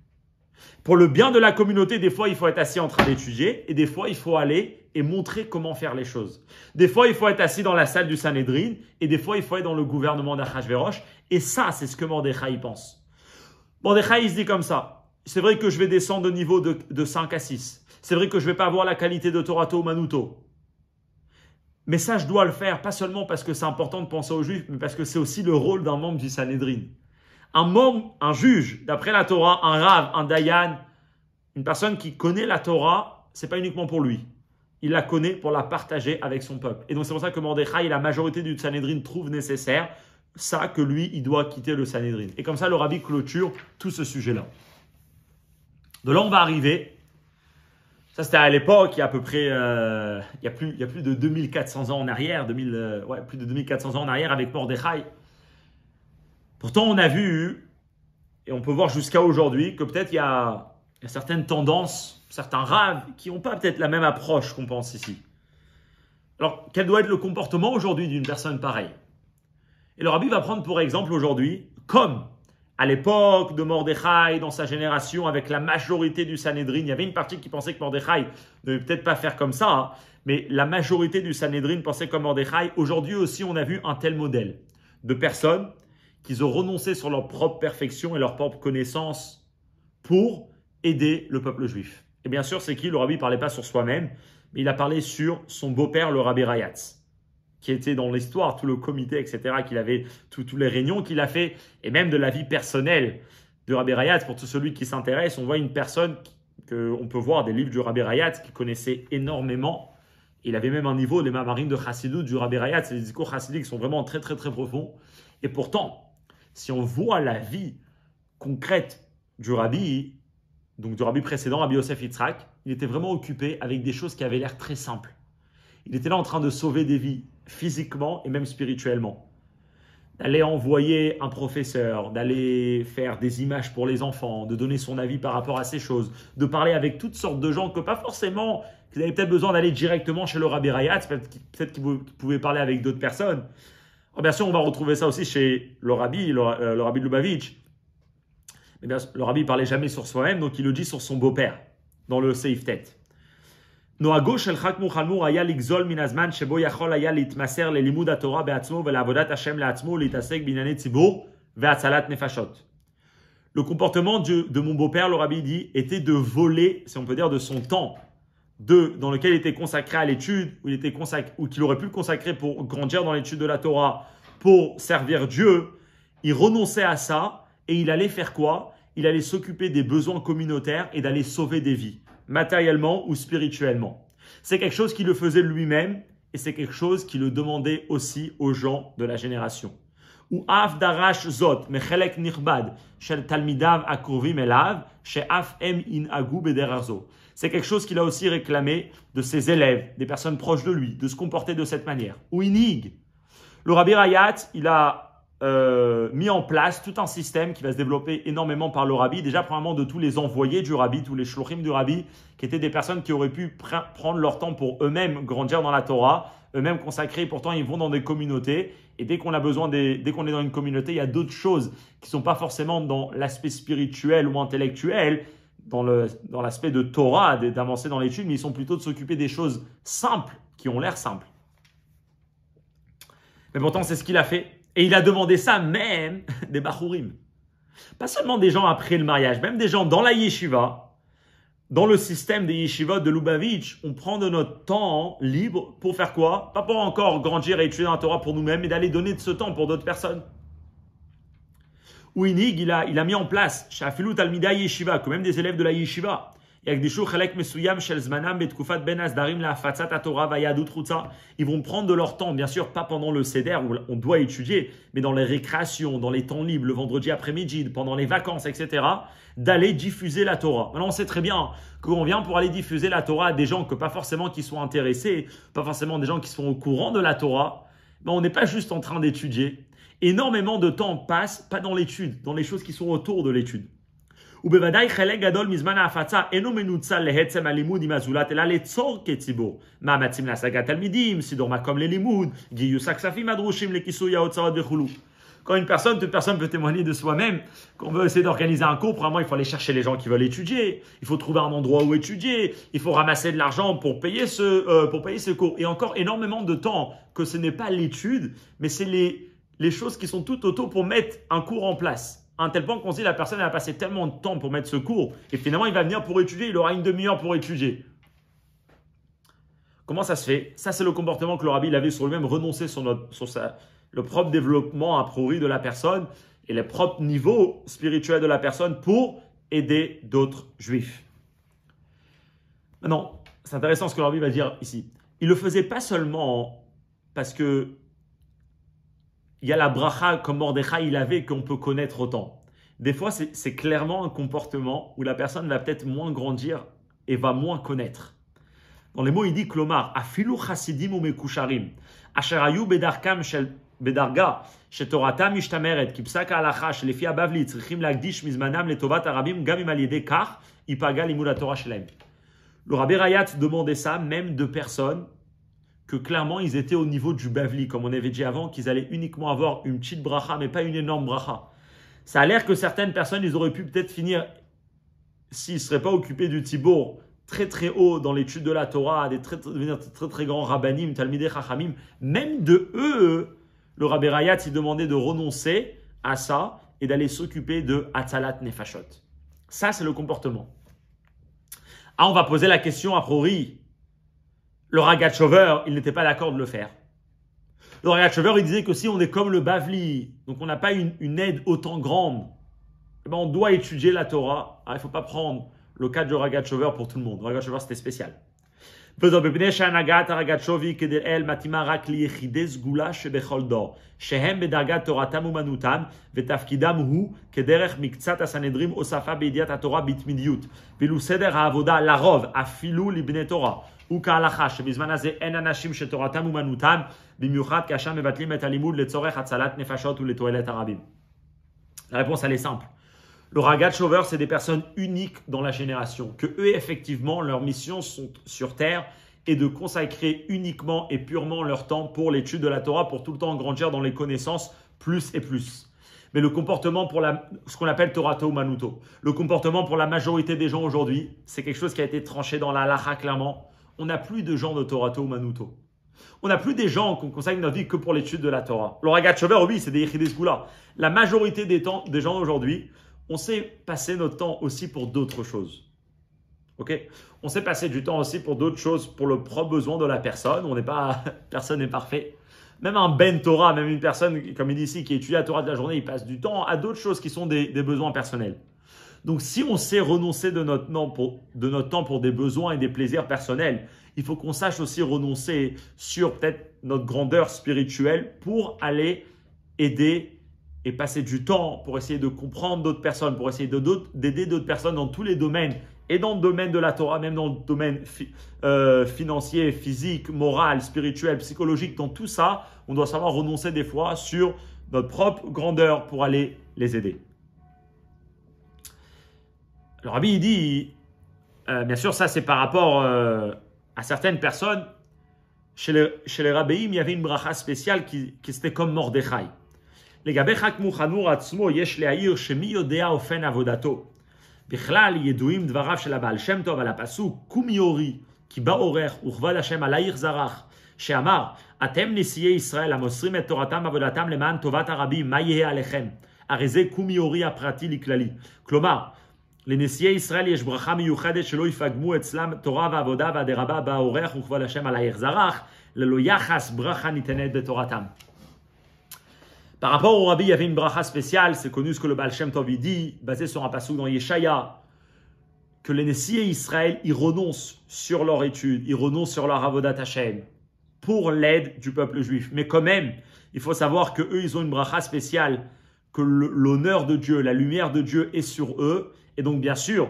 Pour le bien de la communauté, des fois, il faut être assis en train d'étudier et des fois, il faut aller et montrer comment faire les choses. Des fois, il faut être assis dans la salle du Sanhedrin et des fois, il faut être dans le gouvernement d'Achashverosh. Et ça, c'est ce que Mordechai pense. Mordechai, il se dit comme ça. C'est vrai que je vais descendre de niveau de, de 5 à 6. C'est vrai que je vais pas avoir la qualité de Torato ou Manuto. Mais ça, je dois le faire, pas seulement parce que c'est important de penser aux juifs, mais parce que c'est aussi le rôle d'un membre du Sanhedrin. Un membre, un juge, d'après la Torah, un rave, un dayan, une personne qui connaît la Torah, c'est pas uniquement pour lui. Il la connaît pour la partager avec son peuple. Et donc c'est pour ça que Mordechai et la majorité du Sanhedrin trouvent nécessaire ça que lui, il doit quitter le Sanhedrin. Et comme ça, le rabbi clôture tout ce sujet-là. De là, on va arriver ça, c'était à l'époque, il y a à peu près, euh, il, y a plus, il de 2400 ans en arrière, 2000, euh, ouais, plus de 2400 ans en arrière avec Mordechai. Pourtant, on a vu, et on peut voir jusqu'à aujourd'hui, que peut-être il, y a, certaines tendances, certains raves qui n'ont pas peut-être la même approche qu'on pense ici. Alors, quel doit être le comportement aujourd'hui d'une personne pareille? Et le rabbi va prendre pour exemple aujourd'hui, comme à l'époque de Mordechai, dans sa génération, avec la majorité du Sanhedrin, il y avait une partie qui pensait que Mordechai ne devait peut-être pas faire comme ça, hein, mais la majorité du Sanhedrin pensait comme Mordechai. Aujourd'hui aussi, on a vu un tel modèle de personnes qui ont renoncé sur leur propre perfection et leur propre connaissance pour aider le peuple juif. Et bien sûr, c'est qui? Le rabbi ne parlait pas sur soi-même, mais il a parlé sur son beau-père, le rabbi Rayatz qui était dans l'histoire, tout le comité, etc., qu'il avait, tous les réunions qu'il a fait, et même de la vie personnelle de Rabbi Rayat. Pour tout celui qui s'intéresse, on voit une personne qu'on peut voir des livres du Rabbi Rayat qui connaissait énormément. Il avait même un niveau des marines de Chassidou du Rabbi Rayat. C'est des discours chassidiques qui sont vraiment très, très, très profonds. Et pourtant, si on voit la vie concrète du Rabbi, donc du Rabbi précédent, Rabbi Yosef Yitzhak, il était vraiment occupé avec des choses qui avaient l'air très simples. Il était là en train de sauver des vies, physiquement et même spirituellement. D'aller envoyer un professeur, d'aller faire des images pour les enfants, de donner son avis par rapport à ces choses, de parler avec toutes sortes de gens que pas forcément, vous avez peut-être besoin d'aller directement chez le Rabbi Rayat, peut-être que vous pouvez parler avec d'autres personnes. Alors bien sûr, on va retrouver ça aussi chez le Rabbi, le, euh, Rabbi Lubavitch. Mais bien, le Rabbi parlait jamais sur soi-même, donc il le dit sur son beau-père, dans le Safe Tête. נוהגו של חכמו חלמור היה לגזול מן הזמן שבו יכול היה להתמסר ללימוד התורה בעצמו ולעבודת השם לעצמו ולהתעסק בענייני ציבור והצלת נפשות. Le comportement de, de mon beau-père, le rabbi dit, était de voler, si on peut dire, de son temps, de, dans lequel il était consacré à l'étude, ou, il était consacré, ou qu'il aurait pu le consacrer pour grandir dans l'étude de la Torah, pour servir Dieu. Il renonçait à ça et il allait faire quoi Il allait s'occuper des besoins communautaires et d'aller sauver des vies matériellement ou spirituellement. C'est quelque chose qui le faisait lui-même et c'est quelque chose qui le demandait aussi aux gens de la génération. Ou zot akruvim elav em in. C'est quelque chose qu'il a aussi réclamé de ses élèves, des personnes proches de lui, de se comporter de cette manière. Ou inig. Le Rabbi Rayat, il a euh, mis en place tout un système qui va se développer énormément par le rabbi. Déjà, premièrement, de tous les envoyés du rabbi, tous les shlochim du rabbi, qui étaient des personnes qui auraient pu prendre leur temps pour eux-mêmes grandir dans la Torah, eux-mêmes consacrés. Pourtant, ils vont dans des communautés. Et dès qu'on a besoin, des, dès qu'on est dans une communauté, il y a d'autres choses qui sont pas forcément dans l'aspect spirituel ou intellectuel, dans, le, dans l'aspect de Torah, d'avancer dans l'étude, mais ils sont plutôt de s'occuper des choses simples, qui ont l'air simples. Mais pourtant, c'est ce qu'il a fait. Et il a demandé ça même *laughs* des Bachurim. Pas seulement des gens après le mariage, même des gens dans la yeshiva, dans le système des yeshivot de Lubavitch, on prend de notre temps libre pour faire quoi? Pas pour encore grandir et étudier un Torah pour nous-mêmes, mais d'aller donner de ce temps pour d'autres personnes. Ouinig, il a, il a mis en place, Shafilut Talmida Yeshiva, que même des élèves de la yeshiva, Ils vont prendre de leur temps, bien sûr, pas pendant le CEDER où on doit étudier, mais dans les récréations, dans les temps libres, le vendredi après-midi, pendant les vacances, etc., d'aller diffuser la Torah. Maintenant, on sait très bien qu'on vient pour aller diffuser la Torah à des gens que pas forcément qui sont intéressés, pas forcément des gens qui sont au courant de la Torah, mais on n'est pas juste en train d'étudier. Énormément de temps passe, pas dans l'étude, dans les choses qui sont autour de l'étude ובוודאי חלק גדול מזמן ההפצה אינו מנוצל לעצם הלימוד עם הזולת, אלא לצור כציבור. מאמצים להשגת תלמידים, סידור מקום ללימוד, גיוס הכספים הדרושים לכיסוי ההוצאות וכולו. Quand une personne, toute personne peut témoigner de soi-même, qu'on veut essayer d'organiser un cours, premièrement, il faut aller chercher les gens qui veulent étudier, il faut trouver un endroit où étudier, il faut ramasser de l'argent pour payer ce, euh, pour payer ce cours. Et encore énormément de temps que ce n'est pas l'étude, mais c'est les, les choses qui sont tout autour pour mettre un cours en place un tel point qu'on se dit la personne a passé tellement de temps pour mettre ce cours et finalement il va venir pour étudier, il aura une demi-heure pour étudier. Comment ça se fait? Ça, c'est le comportement que le rabbi avait sur lui-même, renoncer sur, le propre développement a priori de la personne et les propres niveaux spirituels de la personne pour aider d'autres juifs. Maintenant, c'est intéressant ce que le rabbi va dire ici. Il le faisait pas seulement parce que il y a la bracha comme Mordechai il avait qu'on peut connaître autant. Des fois, c'est clairement un comportement où la personne va peut-être moins grandir et va moins connaître. Dans les mots, il dit Klomar, afilu chasidim ou mekusharim, asher ayu bedarkam shel bedarga, shetoratam ishtameret, kipsak halacha, shelefi abavli, tzrichim lagdish mizmanam letovat arabim, gam im aliede kach, ipaga limud Torah shelem. Le Rabbi Rayat demandait ça même de personnes que clairement ils étaient au niveau du Bavli, comme on avait dit avant, qu'ils allaient uniquement avoir une petite bracha, mais pas une énorme bracha. Ça a l'air que certaines personnes, ils auraient pu peut-être finir, s'ils ne seraient pas occupés du Tibour, très très haut dans l'étude de la Torah, des très, devenir très très grands rabbanim, talmidei chachamim, même de eux, le Rabbi Rayat, il demandait de renoncer à ça et d'aller s'occuper de Atzalat Nefashot. Ça, c'est le comportement. Ah, on va poser la question a priori, le Ragat il n'était pas d'accord de le faire. Le Ragat il disait que si on est comme le Bavli, donc on n'a pas une, une, aide autant grande, eh ben, on doit étudier la Torah. Ah, il ne faut pas prendre le cas du Ragat pour tout le monde. Le Ragat c'était spécial. La réponse, elle est simple. Le ragat Shover, c'est des personnes uniques dans la génération, que eux, effectivement, leur mission sont sur terre et de consacrer uniquement et purement leur temps pour l'étude de la Torah, pour tout le temps grandir dans les connaissances plus et plus. Mais le comportement pour la, ce qu'on appelle Torato Manuto, le comportement pour la majorité des gens aujourd'hui, c'est quelque chose qui a été tranché dans la Lacha clairement. On n'a plus de gens de Torato Manuto. On n'a plus des gens qu'on consacre notre vie que pour l'étude de la Torah. Le Ragat oui, c'est des Yechidés La majorité des, temps, des gens aujourd'hui, on sait passer notre temps aussi pour d'autres choses. Ok? On sait passer du temps aussi pour d'autres choses, pour le propre besoin de la personne. On n'est pas, *laughs* personne n'est parfait. Même un Ben Torah, même une personne, comme il dit ici, qui étudie la Torah de la journée, il passe du temps à d'autres choses qui sont des, besoins personnels. Donc, si on sait renoncer de notre, temps pour, des besoins et des plaisirs personnels, il faut qu'on sache aussi renoncer sur peut-être notre grandeur spirituelle pour aller aider et passer du temps pour essayer de comprendre d'autres personnes, pour essayer d'aider d'autres personnes dans tous les domaines, et dans le domaine de la Torah, même dans le domaine euh, financier, physique, moral, spirituel, psychologique, dans tout ça, on doit savoir renoncer des fois sur notre propre grandeur pour aller les aider. Le rabbi il dit, euh, bien sûr, ça c'est par rapport euh, à certaines personnes. Chez les, chez les rabbis, il y avait une bracha spéciale qui, qui c'était comme Mordechai. לגבי חג מוכנור עצמו יש להעיר שמי יודע אופן עבודתו. בכלל ידועים דבריו של הבעל שם טוב על הפסוק קום יורי כי בא אורך וכבוד השם עלייך זרח שאמר אתם נשיאי ישראל המוסרים את תורתם ועבודתם למען טובת הרבים מה יהיה עליכם? הרי זה קום יורי הפרטי לכללי. כלומר les Nessiers Israël, yesh bracha miyuchadet shelo ifagmu etzlam Torah va'avoda va'deraba ba'orech uchval Hashem al zarach lelo yachas bracha nitenet betoratam. Par rapport au Rabbi, il y avait une bracha spéciale, c'est connu ce que le Baal Shem Tov dit, basé sur un passage dans Yeshaya, que les Nessiers Israël, ils renoncent sur leur étude, ils renoncent sur leur avodat Hashem pour l'aide du peuple juif. Mais quand même, il faut savoir que eux, ils ont une bracha spéciale, que l'honneur de Dieu, la lumière de Dieu est sur eux, et donc, bien sûr,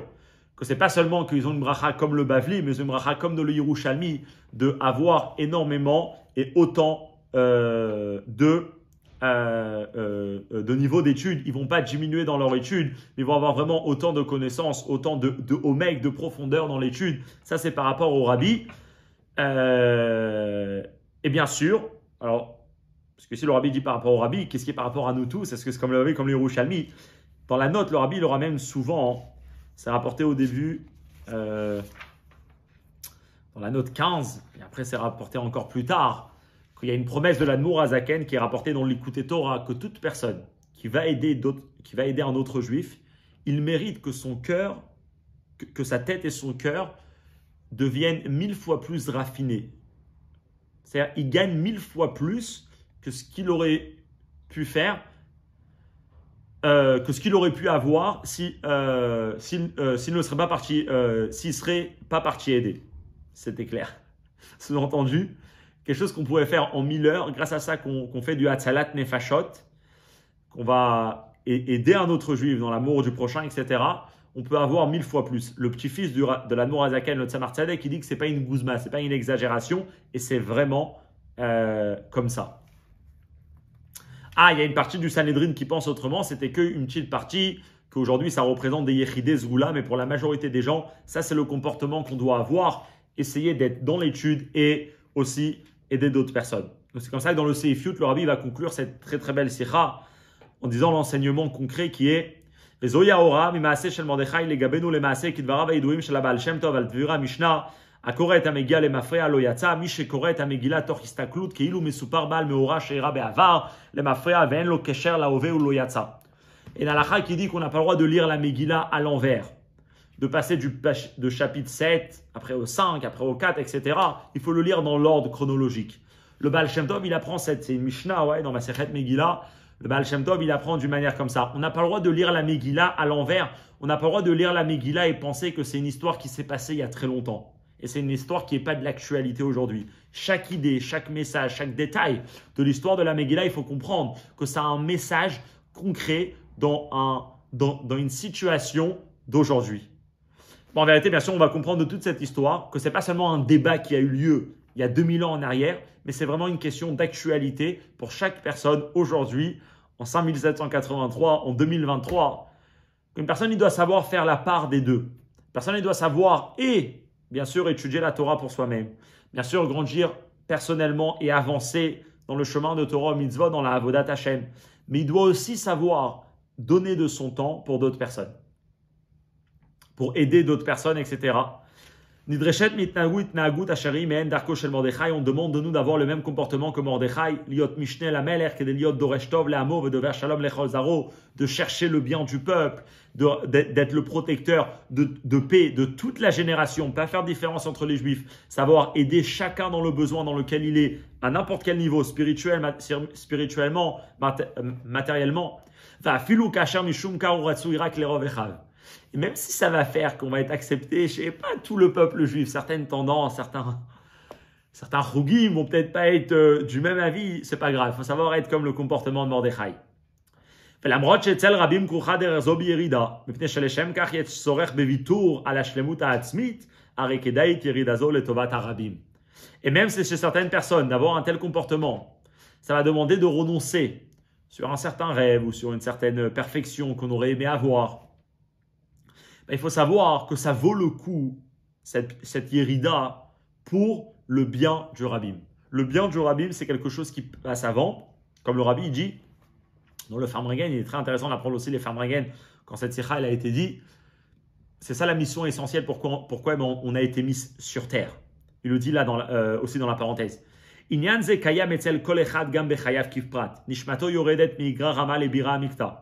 que c'est pas seulement qu'ils ont une bracha comme le Bavli, mais une bracha comme le Yerushalmi, de avoir énormément et autant euh, de euh, euh, de niveau d'études, ils vont pas diminuer dans leur étude, mais ils vont avoir vraiment autant de connaissances, autant de, de de profondeur dans l'étude. Ça, c'est par rapport au rabbi. Euh, et bien sûr, alors, parce que si le rabbi dit par rapport au rabbi, qu'est-ce qui est par rapport à nous tous? Est-ce que c'est comme le rabbi, comme le Rouchalmi Dans la note, le rabbi, il aura même souvent, c'est rapporté au début, dans la note 15, et après c'est rapporté encore plus tard, qu'il y a une promesse de la Azaken qui est rapportée dans l'écouté Torah que toute personne qui va aider qui va aider un autre juif, il mérite que son cœur, que, sa tête et son cœur deviennent mille fois plus raffinés. C'est-à-dire, il gagne mille fois plus que ce qu'il aurait pu faire, euh, que ce qu'il aurait pu avoir si, euh, euh, s'il ne serait pas parti, s'il serait pas parti aider. C'était clair. *laughs* Sous-entendu, quelque chose qu'on pourrait faire en mille heures, grâce à ça qu'on fait du Hatzalat Nefashot, qu'on va aider un autre juif dans l'amour du prochain, etc., on peut avoir mille fois plus. Le petit-fils de l'amour Azaken, le Tzamar Tzadek, qui dit que c'est pas une gouzma, c'est pas une exagération, et c'est vraiment euh, comme ça. Ah, il y a une partie du Sanhedrin qui pense autrement, c'était qu'une petite partie, qu'aujourd'hui ça représente des Yechides Zgoula, mais pour la majorité des gens, ça c'est le comportement qu'on doit avoir, essayer d'être dans l'étude et aussi aider d'autres personnes. Donc c'est comme ça que dans le Seifut, le rabbi va conclure cette très très belle sira en disant l'enseignement concret qui est les Tov, Al הקורא את המגילה למפרע לא יצא, מי שקורא את המגילה תוך הסתכלות כאילו מסופר בעל מאורע שאירע בעבר למפרע ואין לו קשר להווה הוא לא יצא. Et dans qui dit qu'on n'a pas le droit de lire la Megillah à l'envers, de passer du de chapitre 7, après au 5, après au 4, etc. Il faut le lire dans l'ordre chronologique. Le Baal Shem Tov, il apprend cette, c'est une Mishnah, ouais, dans ma Sechet Megillah. Le Baal Shem Tov, il apprend d'une manière comme ça. On n'a pas le droit de lire la Megillah à l'envers. On n'a pas le droit de lire la Megillah et penser que c'est une histoire qui s'est passée il y a très longtemps. Et c'est une histoire qui n'est pas de l'actualité aujourd'hui. Chaque idée, chaque message, chaque détail de l'histoire de la Megillah, il faut comprendre que ça a un message concret dans, un, dans, dans une situation d'aujourd'hui en vérité, bien sûr, on va comprendre de toute cette histoire que ce n'est pas seulement un débat qui a eu lieu il y a 2000 ans en arrière, mais c'est vraiment une question d'actualité pour chaque personne aujourd'hui, en 5783, en 2023. Une personne, il doit savoir faire la part des deux. Personne, il doit savoir et, bien sûr, étudier la Torah pour soi-même. Bien sûr, grandir personnellement et avancer dans le chemin de Torah mitzvah, dans la Avodat Hashem. Mais il doit aussi savoir donner de son temps pour d'autres personnes pour aider d'autres personnes, etc. Nidreshet darko shel Mordechai. On demande de nous d'avoir le même comportement que Mordechai. Liot mishne la meler que liot doreshtov le amo de shalom lechol zaro. De chercher le bien du peuple, d'être le protecteur de, de, paix de toute la génération. Pas faire différence entre les juifs. Savoir aider chacun dans le besoin dans lequel il est, à n'importe quel niveau, spirituel, spirituellement, matériellement. Va filu kasher mishum karuratsu irak lerov echav. Et même si ça va faire qu'on va être accepté chez pas tout le peuple juif, certaines tendances, certains, certains rougim vont peut-être pas être euh, du même avis, c'est pas grave. Il faut savoir être comme le comportement de Mordechai. ולמרות שאצל רבים כרוכה דרך זו בירידה, מפני שלשם כך יש צורך בוויתור על השלמות העצמית, הרי כדאי את ירידה זו לטובת הרבים. Et même si chez certaines personnes d'avoir un tel comportement, ça va demander de renoncer sur un certain rêve ou sur une certaine perfection qu'on aurait aimé avoir, ben, il faut savoir que ça vaut le coup, cette, cette pour le bien du Rabbim. Le bien du Rabbim, c'est quelque chose qui passe avant. Comme le Rabbi dit, dans le Farmregen, il est très intéressant d'apprendre aussi les Farmregen quand cette Sikha elle a été dit. C'est ça la mission essentielle pourquoi, pourquoi on a été mis sur terre. Il le dit là euh, aussi dans la parenthèse. Nishmato yoredet migra rama lebira amikta.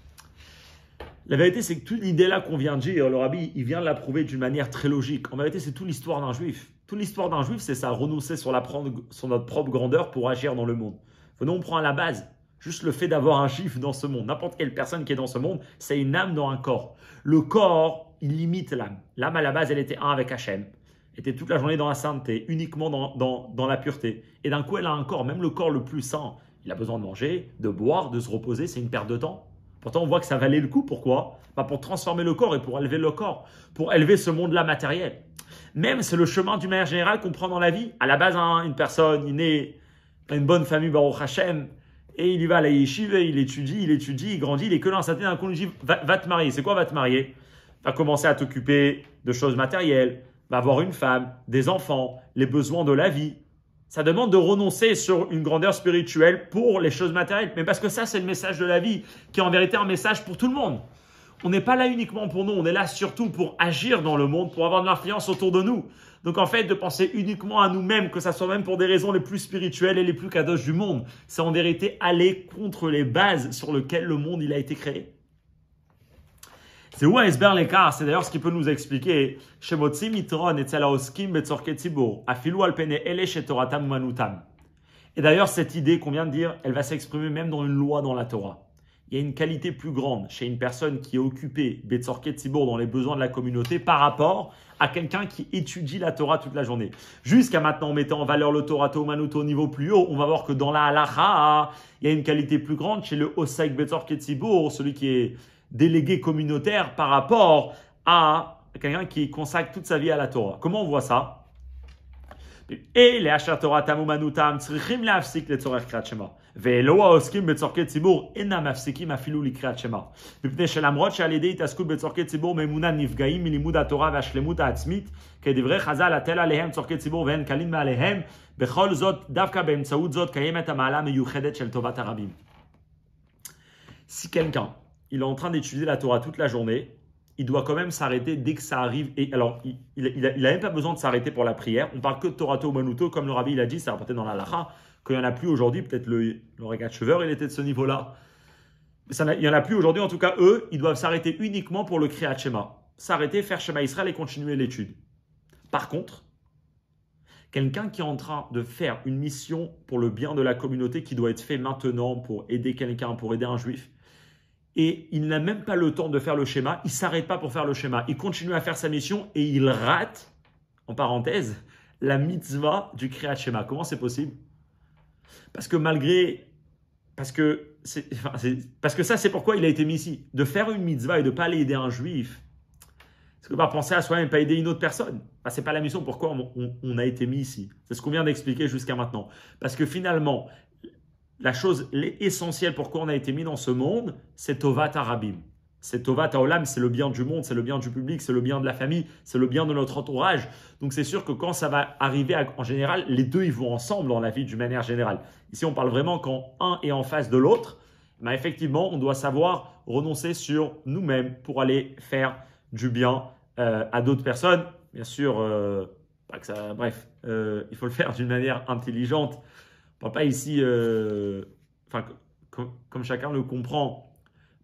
La vérité, c'est que toute l'idée là qu'on vient de dire, le rabbi, il vient de la prouver d'une manière très logique. En vérité, c'est toute l'histoire d'un juif. Toute l'histoire d'un juif, c'est ça, renoncer sur, la, sur notre propre grandeur pour agir dans le monde. Venons, on prend à la base juste le fait d'avoir un juif dans ce monde. N'importe quelle personne qui est dans ce monde, c'est une âme dans un corps. Le corps, il limite l'âme. L'âme, à la base, elle était un avec Hachem. était toute la journée dans la sainteté, uniquement dans, dans, dans la pureté. Et d'un coup, elle a un corps, même le corps le plus saint. Il a besoin de manger, de boire, de se reposer, c'est une perte de temps. Pourtant, on voit que ça valait le coup. Pourquoi? Pas Pour transformer le corps et pour élever le corps, pour élever ce monde-là matériel. Même, c'est le chemin du manière générale qu'on prend dans la vie. À la base, hein, une personne, il naît dans une bonne famille, Baruch Hashem, et il y va à la yeshiva, il étudie, il étudie, il grandit, il est que dans sa tête, d'un coup, dit va te marier. C'est quoi va te marier? Va commencer à t'occuper de choses matérielles, va avoir une femme, des enfants, les besoins de la vie. Ça demande de renoncer sur une grandeur spirituelle pour les choses matérielles. Mais parce que ça, c'est le message de la vie, qui est en vérité un message pour tout le monde. On n'est pas là uniquement pour nous, on est là surtout pour agir dans le monde, pour avoir de l'influence autour de nous. Donc en fait, de penser uniquement à nous-mêmes, que ça soit même pour des raisons les plus spirituelles et les plus cadoches du monde, c'est en vérité aller contre les bases sur lesquelles le monde il a été créé. C'est où Esber l'écart C'est d'ailleurs ce qui peut nous expliquer. Et d'ailleurs, cette idée qu'on vient de dire, elle va s'exprimer même dans une loi dans la Torah. Il y a une qualité plus grande chez une personne qui est occupée, Betzorket Tzibour, dans les besoins de la communauté par rapport à quelqu'un qui étudie la Torah toute la journée. Jusqu'à maintenant, en mettant en valeur le Torah Tomanut au niveau plus haut, on va voir que dans la halacha, il y a une qualité plus grande chez le Osek Betzorket Tzibour, celui qui est délégué communautaire par rapport à quelqu'un qui consacre toute sa vie à la Torah. Comment on voit ça et les Asher Torah tamu manutam tzrichim להפסיק לצורך קריאת שמע. ואלו העוסקים בצורכי ציבור אינם מפסיקים אפילו לקריאת שמע. מפני שלמרות שעל ידי התעסקות בצורכי ציבור מאמונה נפגעים מלימוד התורה והשלמות העצמית, כדברי חז"ל הטל עליהם צורכי ציבור ואין קלים מעליהם, בכל זאת, דווקא באמצעות זאת קיימת המעלה המיוחדת של טובת הרבים. Si quelqu'un il est en train d'étudier la Torah toute la journée, il doit quand même s'arrêter dès que ça arrive. Et alors, il n'a même pas besoin de s'arrêter pour la prière. On parle que de Torah ou Manuto, comme le rabbi l'a dit, c'est rapporté dans la Lacha, qu'il n'y en a plus aujourd'hui. Peut-être le, le Regat Chever, il était de ce niveau-là. il n'y en a plus aujourd'hui. En tout cas, eux, ils doivent s'arrêter uniquement pour le Kriyat Shema. S'arrêter, faire Shema Israël et continuer l'étude. Par contre, quelqu'un qui est en train de faire une mission pour le bien de la communauté qui doit être fait maintenant pour aider quelqu'un, pour aider un juif, et il n'a même pas le temps de faire le schéma, il s'arrête pas pour faire le schéma, il continue à faire sa mission et il rate, en parenthèse, la mitzvah du Kriyat Shema. Comment c'est possible? Parce que malgré, parce que, *laughs* parce que ça c'est pourquoi il a été mis ici, de faire une mitzvah et de pas aller aider un juif, parce que pas penser à soi-même, pas aider une autre personne. Ce c'est pas la mission pourquoi on a été mis ici? C'est ce qu'on vient d'expliquer jusqu'à maintenant. Parce que finalement, la chose essentielle pourquoi on a été mis dans ce monde, c'est Tovat Arabim. C'est Tovat Olam, c'est le bien du monde, c'est le bien du public, c'est le bien de la famille, c'est le bien de notre entourage. Donc c'est sûr que quand ça va arriver, en général, les deux ils vont ensemble dans la vie d'une manière générale. Ici on parle vraiment quand un est en face de l'autre, mais effectivement on doit savoir renoncer sur nous-mêmes pour aller faire du bien euh, à d'autres personnes. Bien sûr, euh, pas que ça, bref, euh, il faut le faire d'une manière intelligente pas ici, euh, comme, chacun le comprend,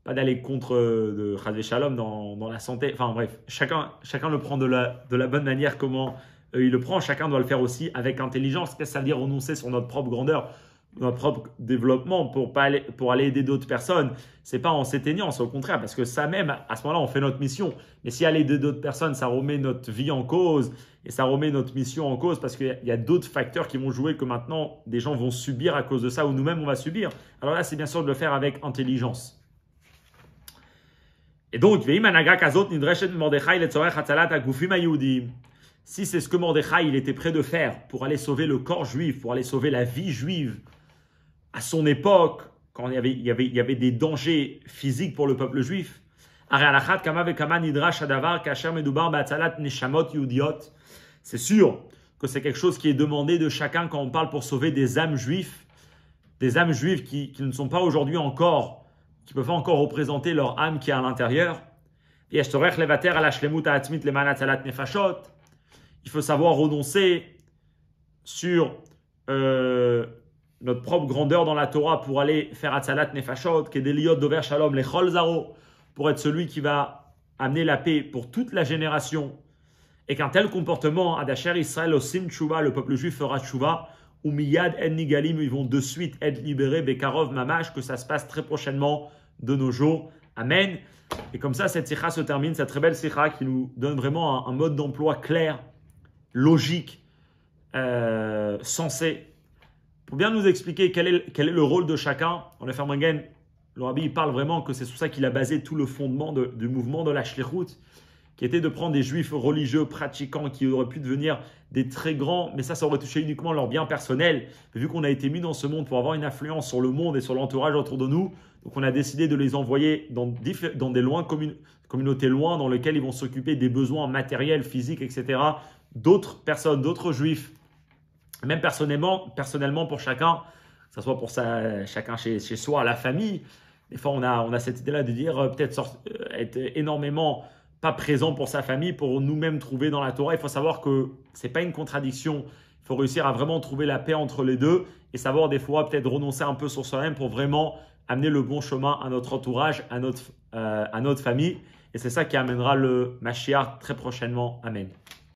pas d'aller contre euh, de Shalom dans, dans, la santé. Enfin bref, chacun, chacun le prend de la, bonne manière, comment euh, il le prend. Chacun doit le faire aussi avec intelligence. Qu'est-ce veut dire renoncer sur notre propre grandeur? Notre propre développement pour, aller, pour aller aider d'autres personnes, c'est pas en s'éteignant, c'est au contraire, parce que ça même, à ce moment-là, on fait notre mission. Mais si aller aider d'autres personnes, ça remet notre vie en cause et ça remet notre mission en cause parce qu'il y a, d'autres facteurs qui vont jouer que maintenant des gens vont subir à cause de ça ou nous-mêmes on va subir. Alors là, c'est bien sûr de le faire avec intelligence. Et donc, si c'est ce que Mordechai il était prêt de faire pour aller sauver le corps juif, pour aller sauver la vie juive, à son époque, quand il y avait, des dangers physiques pour le peuple juif, C'est sûr que c'est quelque chose qui est demandé de chacun quand on parle pour sauver des âmes juives, des âmes juives qui, qui ne sont pas aujourd'hui encore, qui ne peuvent pas encore représenter leur âme qui est à l'intérieur. Il faut savoir renoncer sur euh, notre propre grandeur dans la Torah pour aller faire Atzalat Nefashot, Kedeliot Dover Shalom, les Zaro, pour être celui qui va amener la paix pour toute la génération. Et qu'un tel comportement, Adasher Israël, Osim Tshuva, le peuple juif fera Tshuva, ou Miyad En Nigalim, ils vont de suite être libérés, Bekarov Mamash, que ça se passe très prochainement de nos jours. Amen. Et comme ça, cette sikha se termine, cette très belle sikha qui nous donne vraiment un, mode d'emploi clair, logique, euh, sensé, pour bien nous expliquer quel est, le rôle de chacun. En effet, Mangen, le rabbi parle vraiment que c'est sur ça qu'il a basé tout le fondement du mouvement de la Shlichut, qui était de prendre des juifs religieux, pratiquants, qui auraient pu devenir des très grands, mais ça, ça aurait touché uniquement leur bien personnel. vu qu'on a été mis dans ce monde pour avoir une influence sur le monde et sur l'entourage autour de nous, donc on a décidé de les envoyer dans, des communautés loin dans lesquelles ils vont s'occuper des besoins matériels, physiques, etc. D'autres personnes, d'autres juifs, même personnellement, personnellement pour chacun, que ce soit pour chacun chez, chez soi, la famille. Des fois, on a, cette idée-là de dire euh, peut-être euh, être énormément pas présent pour sa famille, pour nous-mêmes trouver dans la Torah. Il faut savoir que c'est pas une contradiction. Il faut réussir à vraiment trouver la paix entre les deux et savoir des fois peut-être renoncer un peu sur soi-même pour vraiment amener le bon chemin à notre entourage, à notre, euh, à notre famille. Et c'est ça qui amènera le Mashiach très prochainement. Amen.